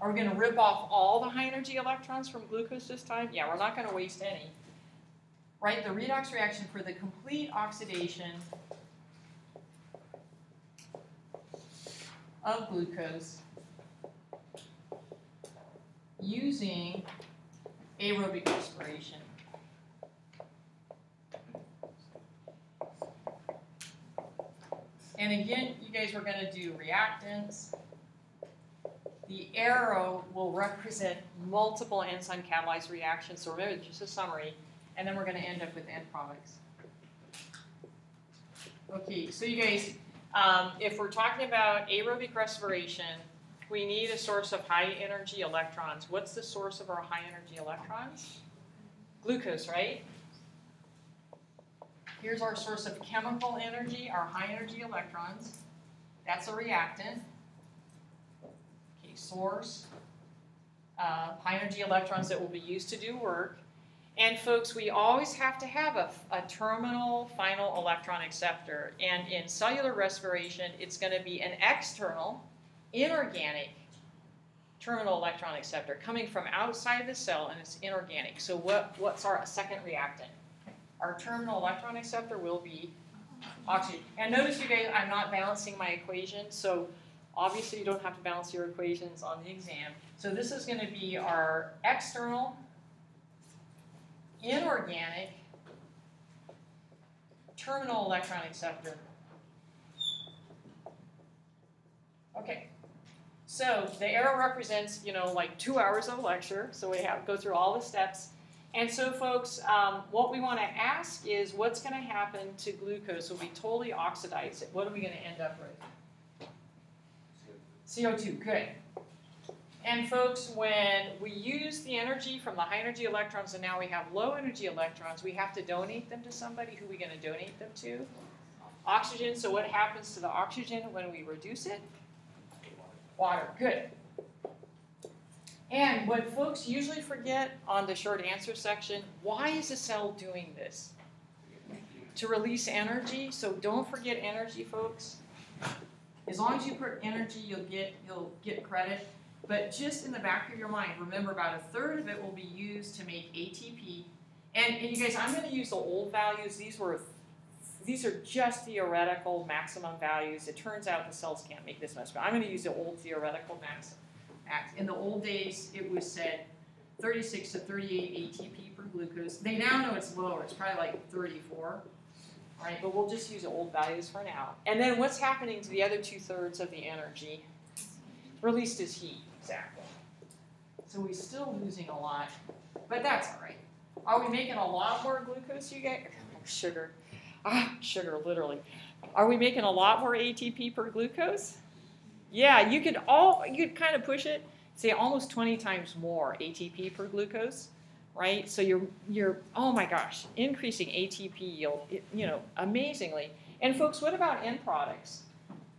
Are we gonna rip off all the high energy electrons from glucose this time? Yeah, we're not gonna waste any. Right, the redox reaction for the complete oxidation of glucose using aerobic respiration. And again, you guys are going to do reactants. The arrow will represent multiple enzyme catalyzed reactions. So remember, just a summary. And then we're going to end up with end products. Okay, so you guys, um, if we're talking about aerobic respiration, we need a source of high energy electrons. What's the source of our high energy electrons? Glucose, right? Here's our source of chemical energy, our high energy electrons. That's a reactant. Okay, source. Uh, high energy electrons that will be used to do work. And folks, we always have to have a, a terminal final electron acceptor. And in cellular respiration, it's going to be an external inorganic terminal electron acceptor coming from outside the cell and it's inorganic. So what, what's our second reactant? Our terminal electron acceptor will be oxygen. And notice you guys, I'm not balancing my equation, so obviously you don't have to balance your equations on the exam. So this is going to be our external inorganic terminal electron acceptor. Okay. So the arrow represents, you know, like two hours of lecture. So we have to go through all the steps. And so, folks, um, what we want to ask is what's going to happen to glucose when we totally oxidize it? What are we going to end up with? CO2. Good. And folks, when we use the energy from the high energy electrons and now we have low energy electrons, we have to donate them to somebody. Who are we going to donate them to? Oxygen. So what happens to the oxygen when we reduce it? Water. Good. And what folks usually forget on the short answer section, why is a cell doing this? To release energy. So don't forget energy, folks. As long as you put energy, you'll get you'll get credit. But just in the back of your mind, remember about a third of it will be used to make ATP. And, and you guys, I'm going to use the old values. These were these are just theoretical maximum values. It turns out the cells can't make this much, but I'm going to use the old theoretical max. In the old days, it was said 36 to 38 ATP per glucose. They now know it's lower. It's probably like 34. right? but we'll just use the old values for now. And then what's happening to the other two thirds of the energy? Released as heat, exactly. So we're still losing a lot, but that's all right. Are we making a lot more glucose, you get? Sugar. Ah, sugar, literally. Are we making a lot more ATP per glucose? Yeah, you could all you could kind of push it, say almost 20 times more ATP per glucose, right? So you're you're oh my gosh, increasing ATP yield, you know, amazingly. And folks, what about end products?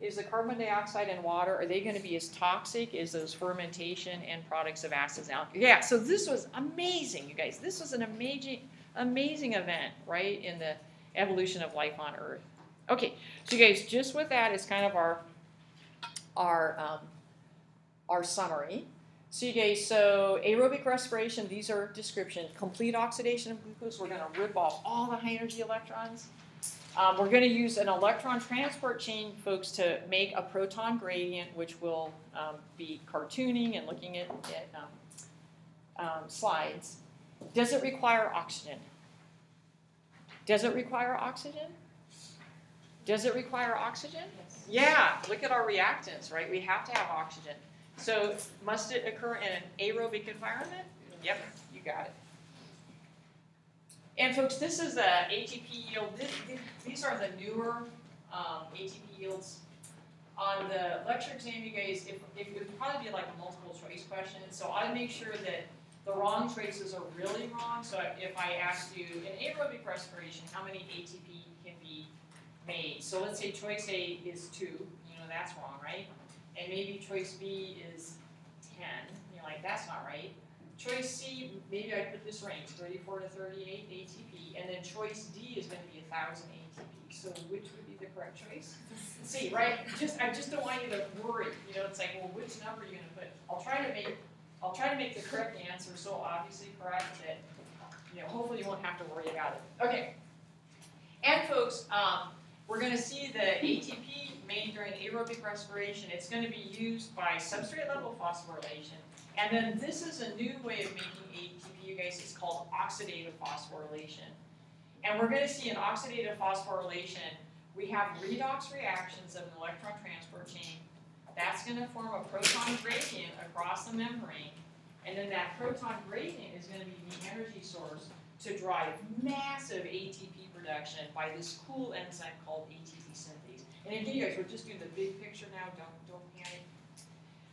Is the carbon dioxide and water are they going to be as toxic as those fermentation and products of acids? Yeah. So this was amazing, you guys. This was an amazing amazing event, right? In the evolution of life on Earth. Okay, so you guys, just with that is kind of our our um, our summary. So you guys, so aerobic respiration, these are descriptions. Complete oxidation of glucose, we're going to rip off all the high energy electrons. Um, we're going to use an electron transport chain, folks, to make a proton gradient, which will um, be cartooning and looking at, at um, um slides. Does it require oxygen? Does it require oxygen? Does it require oxygen? Yes. Yeah, look at our reactants, right? We have to have oxygen. So must it occur in an aerobic environment? Yep, you got it. And folks, this is the ATP yield. This, these are the newer um, ATP yields. On the lecture exam, you guys, if, if it would probably be like a multiple choice question, so I make sure that the wrong choices are really wrong. So if I asked you in aerobic respiration, how many ATP can be made? So let's say choice A is two, you know that's wrong, right? And maybe choice B is ten, you're like that's not right. Choice C, maybe I put this range, 34 to 38 ATP, and then choice D is going to be 1,000 ATP. So which would be the correct choice? C, right? Just I just don't want you to worry. You know, it's like, well, which number are you going to put? I'll try to make I'll try to make the correct answer so obviously correct that you know hopefully you won't have to worry about it. Okay. And folks, um, we're going to see the ATP made during aerobic respiration. It's going to be used by substrate level phosphorylation and then this is a new way of making ATP, you guys. It's called oxidative phosphorylation. And we're going to see in oxidative phosphorylation, we have redox reactions of an electron transport chain. That's going to form a proton gradient across the membrane. And then that proton gradient is going to be the energy source to drive massive ATP production by this cool enzyme called ATP synthase. And again, you guys, we're just doing the big picture now. Don't, don't panic.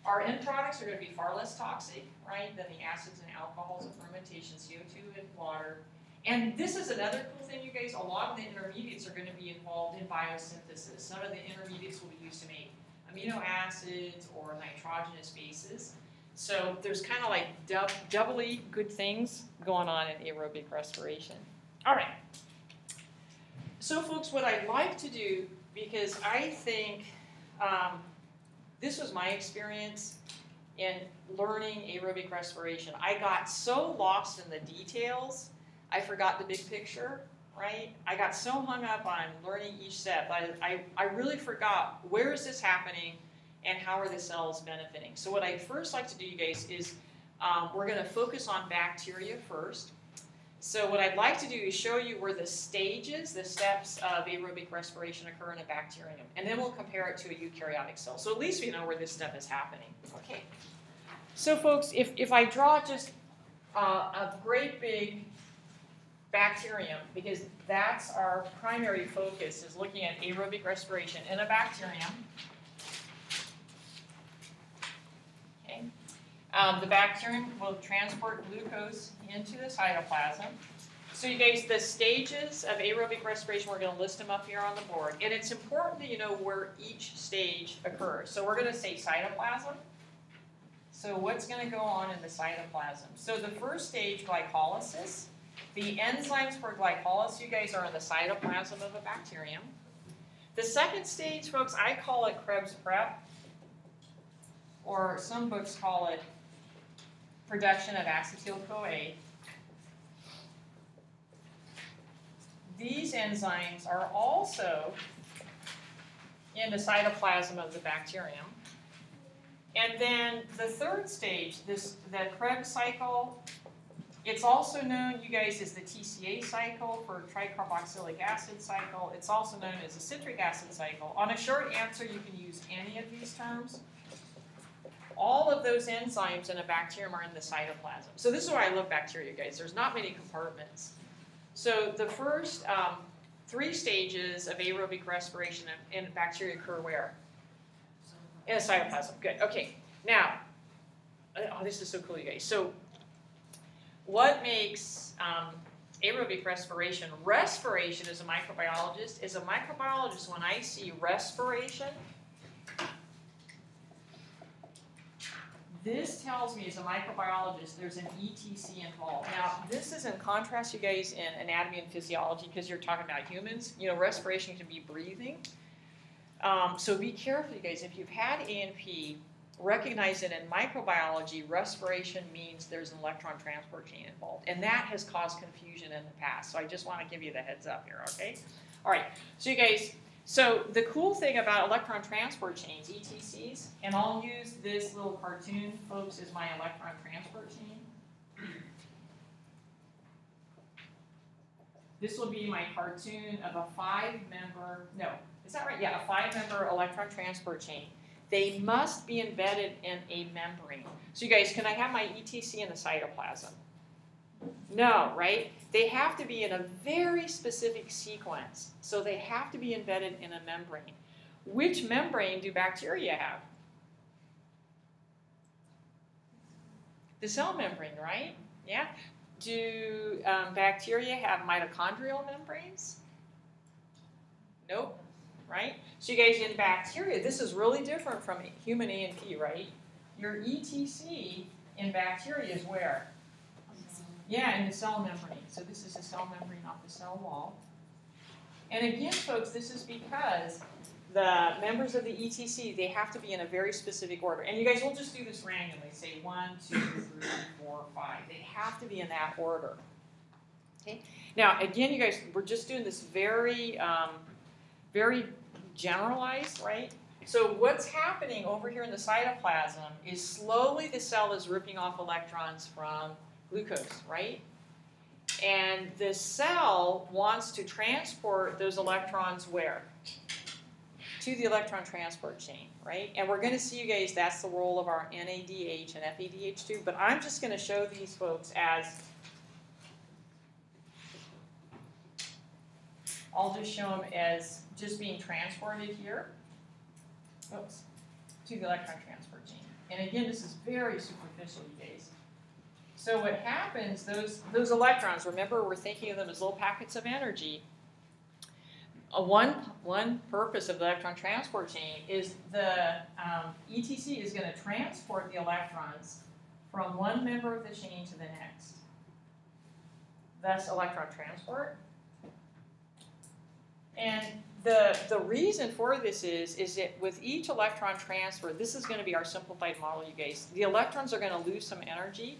Our end products are going to be far less toxic, right, than the acids and alcohols of fermentation, CO2 and water. And this is another cool thing, you guys. A lot of the intermediates are going to be involved in biosynthesis. Some of the intermediates will be used to make amino acids or nitrogenous bases. So there's kind of like dub doubly good things going on in aerobic respiration. All right. So folks, what I'd like to do, because I think um, this was my experience in learning aerobic respiration. I got so lost in the details, I forgot the big picture, right? I got so hung up on learning each step, I, I, I really forgot where is this happening and how are the cells benefiting. So what I'd first like to do, you guys, is um, we're going to focus on bacteria first. So what I'd like to do is show you where the stages, the steps of aerobic respiration occur in a bacterium, and then we'll compare it to a eukaryotic cell. So at least we know where this stuff is happening. Okay. So folks, if, if I draw just uh, a great big bacterium, because that's our primary focus, is looking at aerobic respiration in a bacterium. Okay. Um, the bacterium will transport glucose into the cytoplasm. So you guys, the stages of aerobic respiration, we're going to list them up here on the board. And it's important that you know where each stage occurs. So we're going to say cytoplasm. So what's going to go on in the cytoplasm? So the first stage, glycolysis. The enzymes for glycolysis, you guys, are in the cytoplasm of a bacterium. The second stage, folks, I call it Krebs prep, or some books call it production of acetyl-CoA. These enzymes are also in the cytoplasm of the bacterium. And then the third stage, this the Krebs cycle, it's also known, you guys, as the TCA cycle for tricarboxylic acid cycle. It's also known as the citric acid cycle. On a short answer, you can use any of these terms. All of those enzymes in a bacterium are in the cytoplasm. So this is why I love bacteria, guys. There's not many compartments. So the first um, three stages of aerobic respiration in bacteria occur where? In the cytoplasm. Good. Okay. Now, uh, oh, this is so cool, you guys. So, what makes um, aerobic respiration? Respiration, as a microbiologist, as a microbiologist, when I see respiration, This tells me as a microbiologist there's an ETC involved. Now, this is in contrast, you guys, in anatomy and physiology because you're talking about humans. You know, respiration can be breathing. Um, so be careful, you guys. If you've had A&P, recognize that in microbiology, respiration means there's an electron transport chain involved. And that has caused confusion in the past. So I just want to give you the heads up here, okay? All right, so you guys, so the cool thing about electron transport chains, ETCs, and I'll use this little cartoon, folks, as my electron transport chain. This will be my cartoon of a five-member, no, is that right? Yeah, a five-member electron transport chain. They must be embedded in a membrane. So you guys, can I have my ETC in the cytoplasm? No, right? They have to be in a very specific sequence. So they have to be embedded in a membrane. Which membrane do bacteria have? The cell membrane, right? Yeah. Do um, bacteria have mitochondrial membranes? Nope, right? So you guys in bacteria, this is really different from human A and P, right? Your ETC in bacteria is where? Yeah, in the cell membrane. So this is the cell membrane off the cell wall. And again, folks, this is because the members of the ETC, they have to be in a very specific order. And you guys will just do this randomly. Say one, two, three, four, five. They have to be in that order. Okay. Now, again, you guys, we're just doing this very, um, very generalized, right? So what's happening over here in the cytoplasm is slowly the cell is ripping off electrons from glucose, right? And the cell wants to transport those electrons where? To the electron transport chain, right? And we're going to see you guys, that's the role of our NADH and FADH2, but I'm just going to show these folks as, I'll just show them as just being transported here, oops, to the electron transport chain. And again, this is very superficial, you guys. So what happens, those, those electrons, remember we're thinking of them as little packets of energy. Uh, one, one purpose of the electron transport chain is the um, ETC is going to transport the electrons from one member of the chain to the next. Thus electron transport. And the, the reason for this is, is that with each electron transfer, this is going to be our simplified model, you guys. The electrons are going to lose some energy,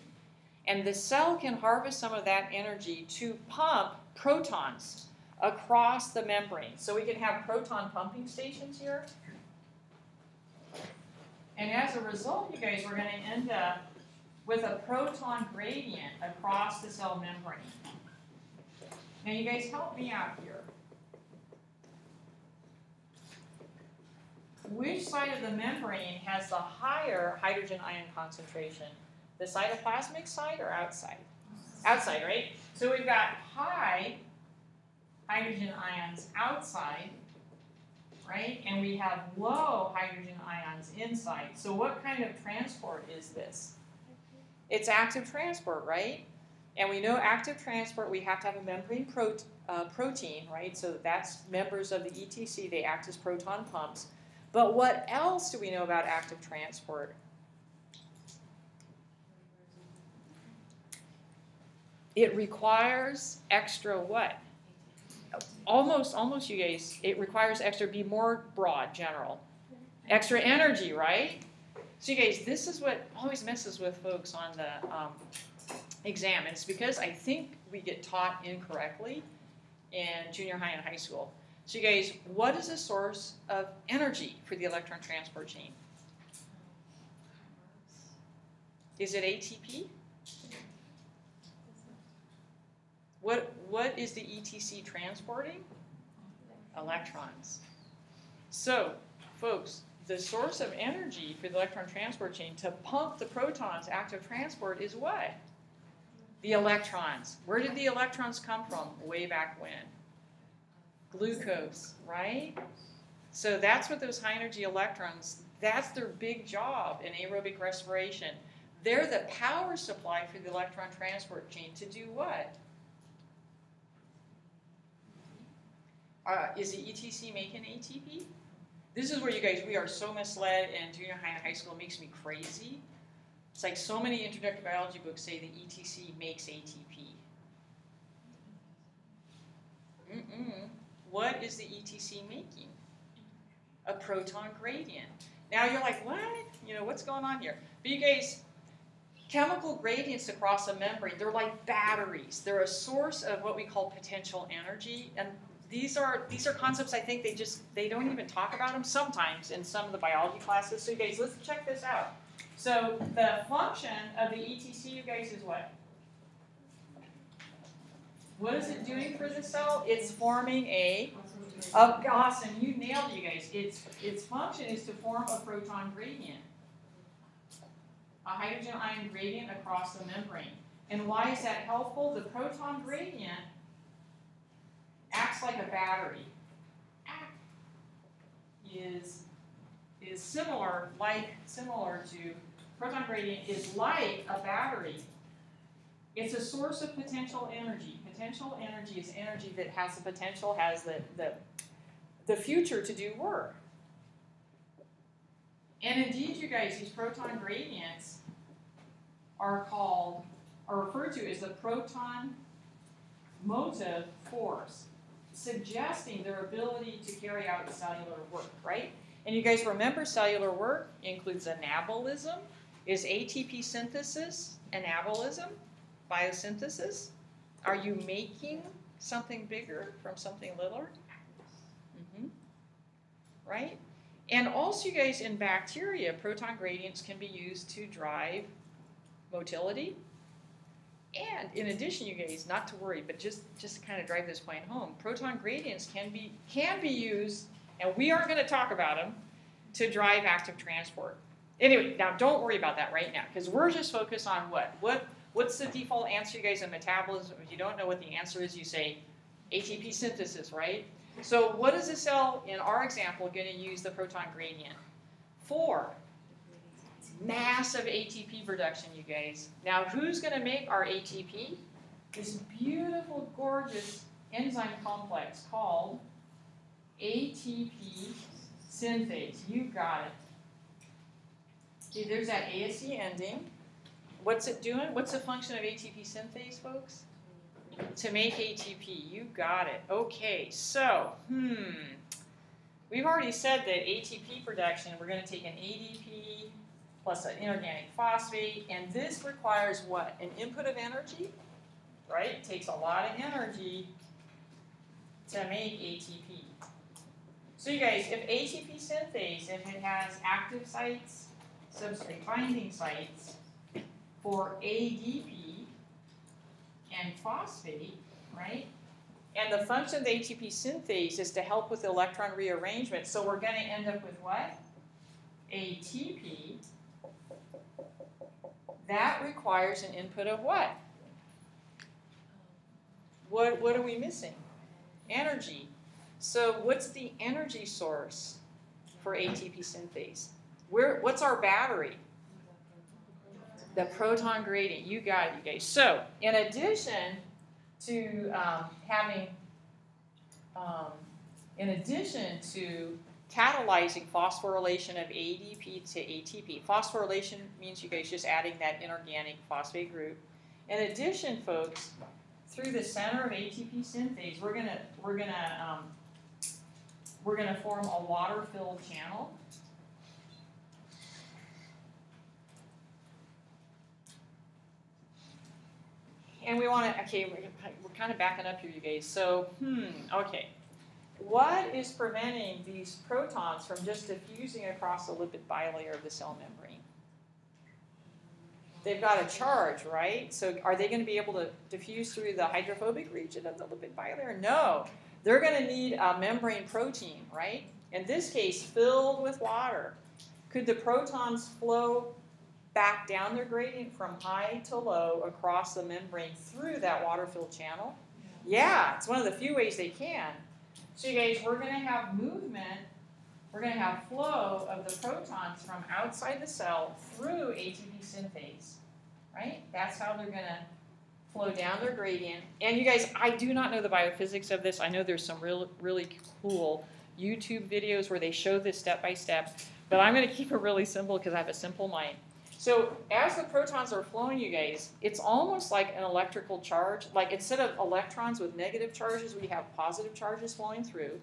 and the cell can harvest some of that energy to pump protons across the membrane. So we can have proton pumping stations here. And as a result, you guys, we're going to end up with a proton gradient across the cell membrane. Now you guys help me out here. Which side of the membrane has the higher hydrogen ion concentration? The cytoplasmic side or outside? Outside, right? So we've got high hydrogen ions outside, right? And we have low hydrogen ions inside. So what kind of transport is this? It's active transport, right? And we know active transport, we have to have a membrane uh, protein, right? So that's members of the ETC, they act as proton pumps. But what else do we know about active transport? It requires extra what? Almost, almost you guys, it requires extra, be more broad, general. Extra energy, right? So you guys, this is what always messes with folks on the um, exam. And it's because I think we get taught incorrectly in junior high and high school. So you guys, what is the source of energy for the electron transport chain? Is it ATP? What, what is the ETC transporting? Electrons. So, folks, the source of energy for the electron transport chain to pump the protons active transport is what? The electrons. Where did the electrons come from way back when? Glucose, right? So that's what those high energy electrons, that's their big job in aerobic respiration. They're the power supply for the electron transport chain to do what? Uh, is the ETC making ATP? This is where you guys, we are so misled in junior high and high school. Makes me crazy. It's like so many introductory biology books say the ETC makes ATP. Mm-mm. What is the ETC making? A proton gradient. Now you're like, what? You know, what's going on here? But you guys, chemical gradients across a membrane, they're like batteries. They're a source of what we call potential energy. And these are these are concepts I think they just they don't even talk about them sometimes in some of the biology classes. So you guys, let's check this out. So the function of the ETC, you guys, is what? What is it doing for the cell? It's forming a, a awesome, you nailed it, you guys. Its its function is to form a proton gradient. A hydrogen ion gradient across the membrane. And why is that helpful? The proton gradient acts like a battery. Is is similar, like similar to proton gradient is like a battery. It's a source of potential energy. Potential energy is energy that has the potential, has the, the, the future to do work. And indeed, you guys, these proton gradients are called, are referred to as the proton motive force, suggesting their ability to carry out cellular work, right? And you guys remember cellular work includes anabolism. Is ATP synthesis anabolism? Biosynthesis? Are you making something bigger from something littler? Mm-hmm. Right? And also, you guys, in bacteria, proton gradients can be used to drive motility. And in addition, you guys, not to worry, but just just to kind of drive this point home, proton gradients can be can be used, and we aren't going to talk about them, to drive active transport. Anyway, now don't worry about that right now, because we're just focused on what what what's the default answer, you guys, in metabolism? If you don't know what the answer is, you say ATP synthesis, right? So what is the cell in our example going to use the proton gradient for? Massive ATP production, you guys. Now, who's going to make our ATP? This beautiful, gorgeous enzyme complex called ATP synthase. You got it. See, there's that ASE ending. What's it doing? What's the function of ATP synthase, folks? To make ATP. You got it. Okay, so, hmm. We've already said that ATP production, we're going to take an ADP plus an inorganic phosphate, and this requires what? An input of energy, right? It takes a lot of energy to make ATP. So you guys, if ATP synthase, if it has active sites, substrate binding sites, for ADP and phosphate, right? And the function of the ATP synthase is to help with electron rearrangement. So we're going to end up with what? ATP. That requires an input of what? What, what are we missing? Energy. So what's the energy source for ATP synthase? Where, what's our battery? The proton gradient. You got it, you guys. So, in addition to um, having, um, in addition to catalyzing phosphorylation of ADP to ATP, phosphorylation means you guys just adding that inorganic phosphate group. In addition, folks, through the center of ATP synthase, we're gonna we're gonna um, we're gonna form a water-filled channel and we want to, okay, we're, we're kind of backing up here, you guys. So, hmm, okay. What is preventing these protons from just diffusing across the lipid bilayer of the cell membrane? They've got a charge, right? So are they going to be able to diffuse through the hydrophobic region of the lipid bilayer? No. They're going to need a membrane protein, right? In this case, filled with water. Could the protons flow back down their gradient from high to low across the membrane through that water-filled channel? Yeah, it's one of the few ways they can. So you guys, we're going to have movement, we're going to have flow of the protons from outside the cell through ATP synthase, right? That's how they're going to flow down their gradient. And you guys, I do not know the biophysics of this. I know there's some real, really cool YouTube videos where they show this step by step, but I'm going to keep it really simple because I have a simple mind. So as the protons are flowing, you guys, it's almost like an electrical charge. Like instead of electrons with negative charges, we have positive charges flowing through.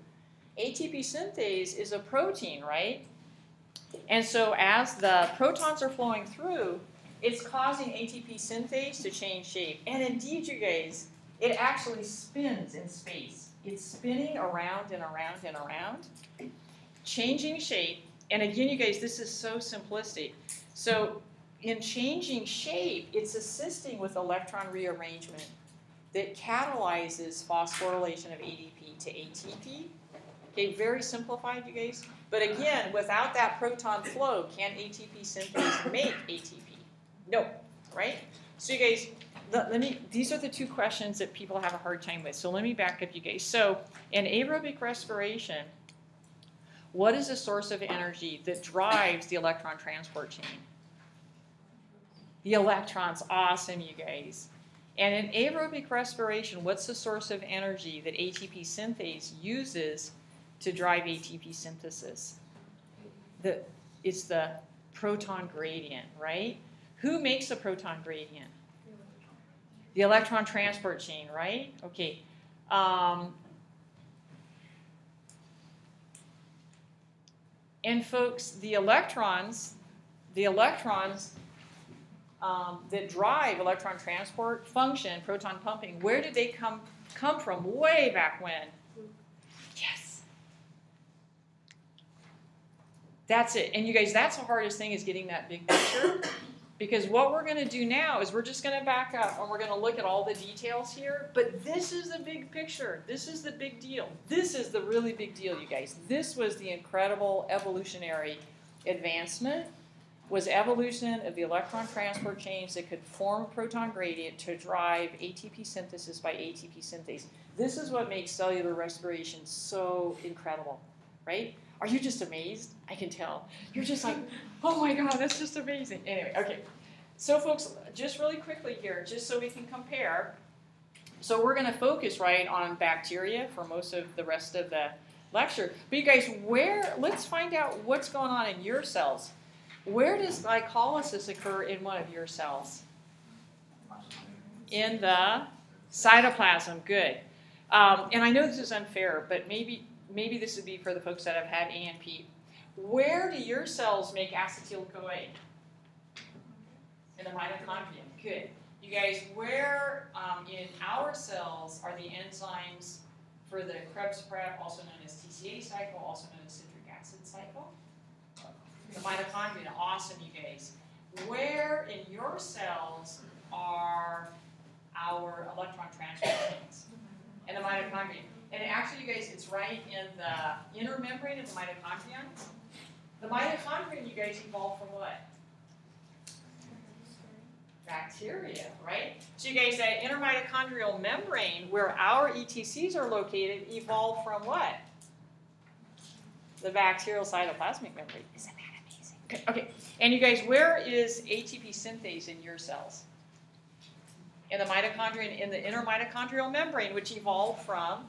ATP synthase is a protein, right? And so as the protons are flowing through, it's causing ATP synthase to change shape. And indeed, you guys, it actually spins in space. It's spinning around and around and around, changing shape. And again, you guys, this is so simplistic. So in changing shape, it's assisting with electron rearrangement that catalyzes phosphorylation of ADP to ATP. Okay, very simplified, you guys. But again, without that proton flow, can ATP synthase make ATP? No, right? So you guys, let, let me, these are the two questions that people have a hard time with. So let me back up you guys. So in aerobic respiration, what is the source of energy that drives the electron transport chain? The electrons. Awesome, you guys. And in aerobic respiration, what's the source of energy that ATP synthase uses to drive ATP synthesis? The, it's the proton gradient, right? Who makes the proton gradient? The electron transport chain, right? Okay. Um, and folks, the electrons, the electrons um, that drive electron transport function, proton pumping, where did they come come from? Way back when? Yes. That's it. And you guys, that's the hardest thing is getting that big picture. Because what we're going to do now is we're just going to back up and we're going to look at all the details here. But this is the big picture. This is the big deal. This is the really big deal, you guys. This was the incredible evolutionary advancement was evolution of the electron transport chains that could form a proton gradient to drive ATP synthesis by ATP synthase. This is what makes cellular respiration so incredible, right? Are you just amazed? I can tell. You're just like, oh my God, that's just amazing. Anyway, okay. So, folks, just really quickly here, just so we can compare. So, we're going to focus, right, on bacteria for most of the rest of the lecture. But, you guys, where, let's find out what's going on in your cells. Where does glycolysis occur in one of your cells? In the cytoplasm. Good. Um, and I know this is unfair, but maybe maybe this would be for the folks that have had A&P. Where do your cells make acetyl-CoA? In the mitochondria. Good. You guys, where um, in our cells are the enzymes for the Krebs prep, also known as TCA cycle, also known as citric acid cycle? The mitochondria. Awesome, you guys. Where in your cells are our electron transport chains? In the mitochondria. And actually, you guys, it's right in the inner membrane of the mitochondria. The mitochondria, you guys, evolved from what? Bacteria, right? So you guys, that inner mitochondrial membrane where our ETCs are located evolved from what? The bacterial cytoplasmic membrane. Isn't? Okay. And you guys, where is ATP synthase in your cells? In the mitochondrion, in the inner mitochondrial membrane, which evolved from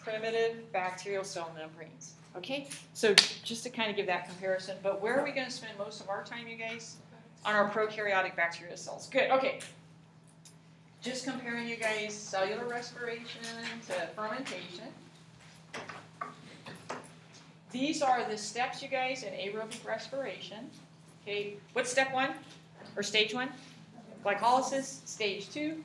primitive bacterial cell membranes. Okay, so just to kind of give that comparison, but where are we going to spend most of our time, you guys? On our prokaryotic bacterial cells. Good, okay. Just comparing you guys cellular respiration to fermentation. These are the steps, you guys, in aerobic respiration. Okay, what's step one? Or stage one? Glycolysis. Stage two?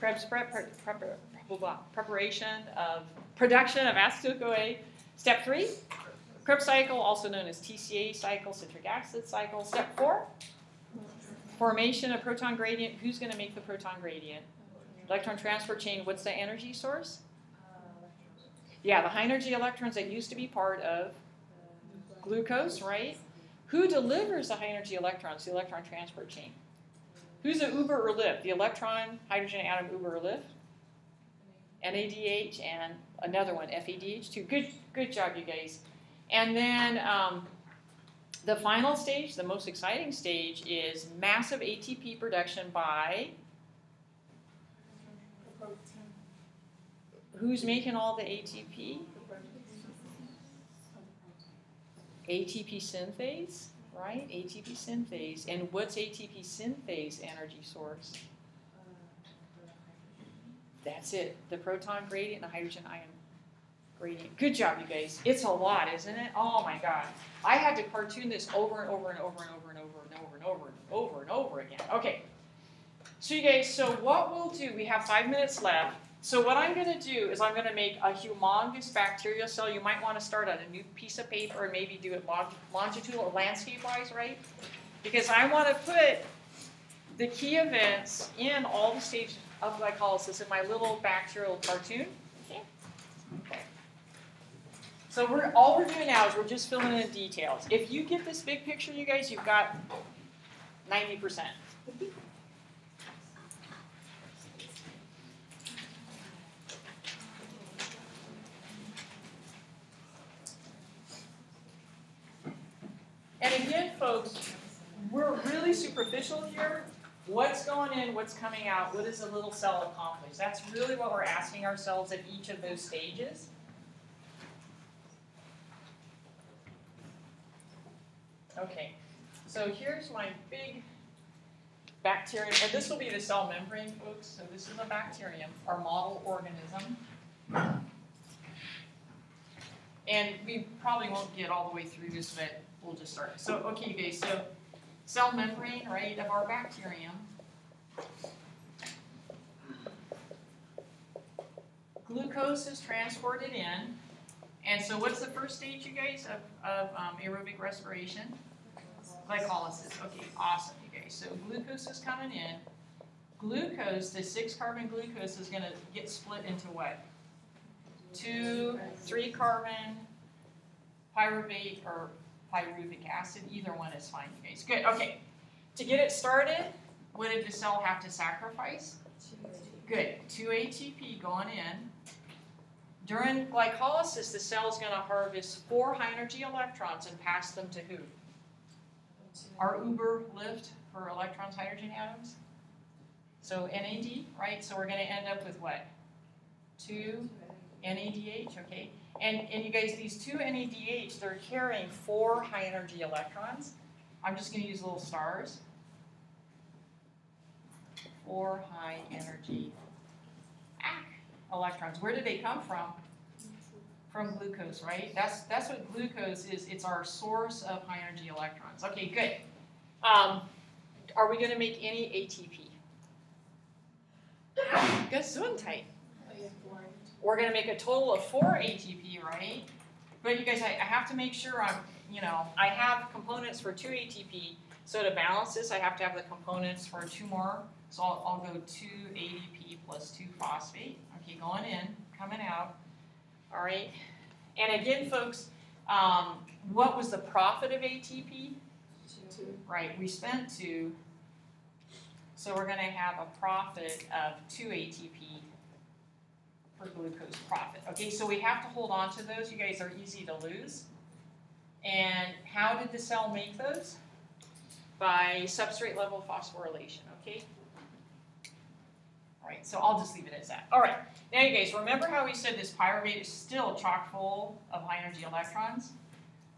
Krebs prep, prep, prep, blah, blah, preparation of production of acetyl-CoA. Step three, Krebs cycle, also known as TCA cycle, citric acid cycle. Step four, formation of proton gradient. Who's going to make the proton gradient? Electron transport chain. What's the energy source? Yeah, the high energy electrons that used to be part of glucose, right? Who delivers the high energy electrons? The electron transport chain. Who's the Uber or Lyft? The electron, hydrogen atom, Uber or Lyft? NADH and another one, FADH2. Good, good job, you guys. And then um, the final stage, the most exciting stage, is massive ATP production by. Who's making all the ATP? ATP synthase, right? ATP synthase. And what's ATP synthase energy source? That's it. The proton gradient the hydrogen ion gradient. Good job, you guys. It's a lot, isn't it? Oh my god. I had to cartoon this over and over and over and over and over and over and over and over and over again. Okay. So you guys, so what we'll do, we have five minutes left. So what I'm going to do is I'm going to make a humongous bacterial cell. You might want to start on a new piece of paper and maybe do it longitudinal, or landscape-wise, right? Because I want to put the key events in all the stages of glycolysis in my little bacterial cartoon. Okay. okay. So we're all we're doing now is we're just filling in the details. If you get this big picture, you guys, you've got 90%. again, folks, we're really superficial here. What's going in, what's coming out, what does a little cell accomplish? That's really what we're asking ourselves at each of those stages. Okay, so here's my big bacterium, and this will be the cell membrane, folks. So this is a bacterium, our model organism. And we probably won't get all the way through this, but we'll just start. So, okay, you guys, so cell membrane, right, of our bacterium. Glucose is transported in. And so what's the first stage, you guys, of, of um, aerobic respiration? Glycolysis. Okay, awesome, you guys. So glucose is coming in. Glucose, the six carbon glucose is going to get split into what? Two, three carbon pyruvate or pyruvic acid. Either one is fine, you guys. Good. Okay. To get it started, what did the cell have to sacrifice? Good. 2 ATP going in. During glycolysis, the cell is going to harvest four high energy electrons and pass them to who? Our Uber Lyft for electrons, hydrogen atoms. So NAD, right? So we're going to end up with what? Two NADH, okay? And, and you guys, these two NADH, they're carrying four high energy electrons. I'm just going to use little stars. Four high energy electrons. Where do they come from? From glucose, right? That's that's what glucose is. It's our source of high energy electrons. Okay, good. Um, are we going to make any ATP? Gesundheit. We're going to make a total of four ATP, right? But you guys, I, I have to make sure I'm, you know, I have components for two ATP. So to balance this, I have to have the components for two more. So I'll, I'll go two ADP plus two phosphate. Okay, going in, coming out. All right. And again, folks, um, what was the profit of ATP? Two. Right, we spent two. So we're going to have a profit of 2 ATP per glucose profit. Okay, so we have to hold on to those. You guys are easy to lose. And how did the cell make those? By substrate level phosphorylation, okay? All right, so I'll just leave it as that. All right, now you guys, remember how we said this pyruvate is still chock full of high energy electrons?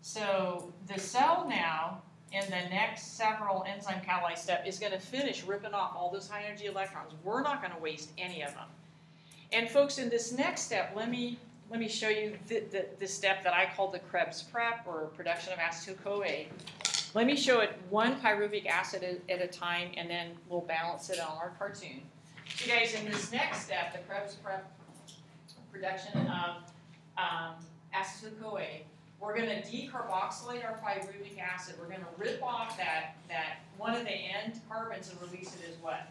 So the cell now in the next several enzyme catalyze step is going to finish ripping off all those high energy electrons. We're not going to waste any of them. And folks, in this next step, let me let me show you the, the, the step that I call the Krebs prep or production of acetyl-CoA. Let me show it one pyruvic acid at, at a time, and then we'll balance it on our cartoon. So guys, in this next step, the Krebs prep production of um, acetyl-CoA, we're going to decarboxylate our pyruvic acid. We're going to rip off that, that one of the end carbons and release it as what?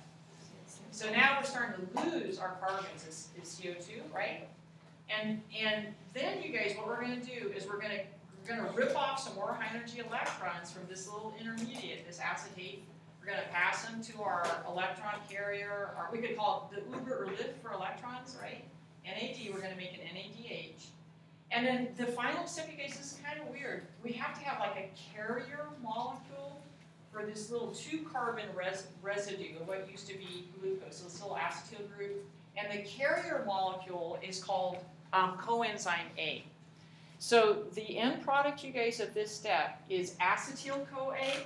So now we're starting to lose our carbons as, as CO2, right? And and then you guys, what we're going to do is we're going to we're going to rip off some more high energy electrons from this little intermediate, this acetate. We're going to pass them to our electron carrier, or we could call it the Uber or Lyft for electrons, right? NAD, we're going to make an NADH. And then the final step, you guys, this is kind of weird. We have to have like a carrier molecule for this little two carbon res residue of what used to be glucose, so this little acetyl group. And the carrier molecule is called um, coenzyme A. So the end product, you guys, of this step is acetyl-CoA.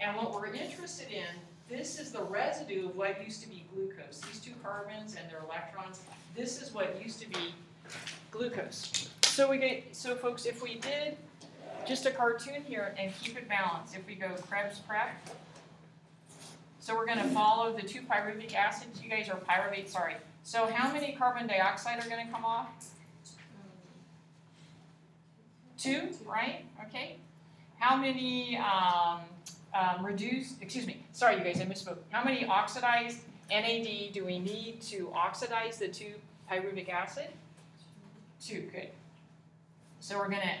And what we're interested in, this is the residue of what used to be glucose. These two carbons and their electrons, this is what used to be glucose. So we get, so folks, if we did just a cartoon here and keep it balanced, if we go Krebs prep, so we're going to follow the two pyruvic acids. You guys are pyruvate, sorry. So how many carbon dioxide are going to come off? Two, right? Okay. How many um, um, reduced, excuse me, sorry you guys, I misspoke. How many oxidized NAD do we need to oxidize the two pyruvic acid? Two, good. So we're gonna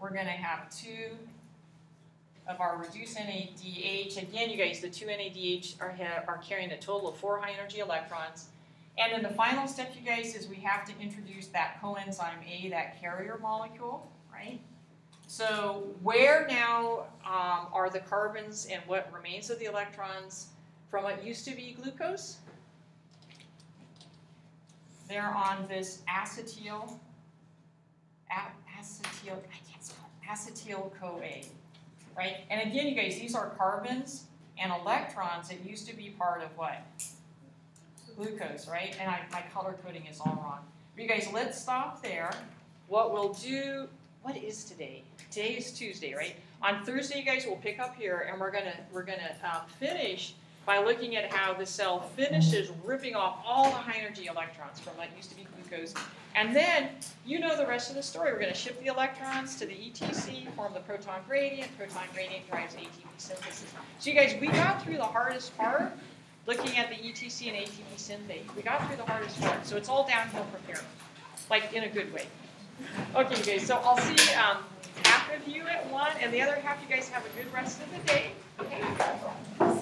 we're gonna have two of our reduced NADH. Again, you guys, the two NADH are are carrying a total of four high energy electrons. And then the final step, you guys, is we have to introduce that coenzyme A, that carrier molecule, right? So where now um, are the carbons and what remains of the electrons from what used to be glucose? They're on this acetyl, acetyl, I can't spell, it, acetyl CoA, right? And again, you guys, these are carbons and electrons that used to be part of what? Glucose, right? And I, my color coding is all wrong. But you guys, let's stop there. What we'll do, what is today? Today is Tuesday, right? On Thursday, you guys will pick up here, and we're gonna we're gonna um, finish by looking at how the cell finishes ripping off all the high energy electrons from what used to be glucose. And then you know the rest of the story. We're going to ship the electrons to the ETC, form the proton gradient. Proton gradient drives ATP synthesis. So you guys, we got through the hardest part, looking at the ETC and ATP synthase. We got through the hardest part. So it's all downhill from here, like in a good way. Okay, you guys. So I'll see um, half of you at one, and the other half, you guys have a good rest of the day. Sorry.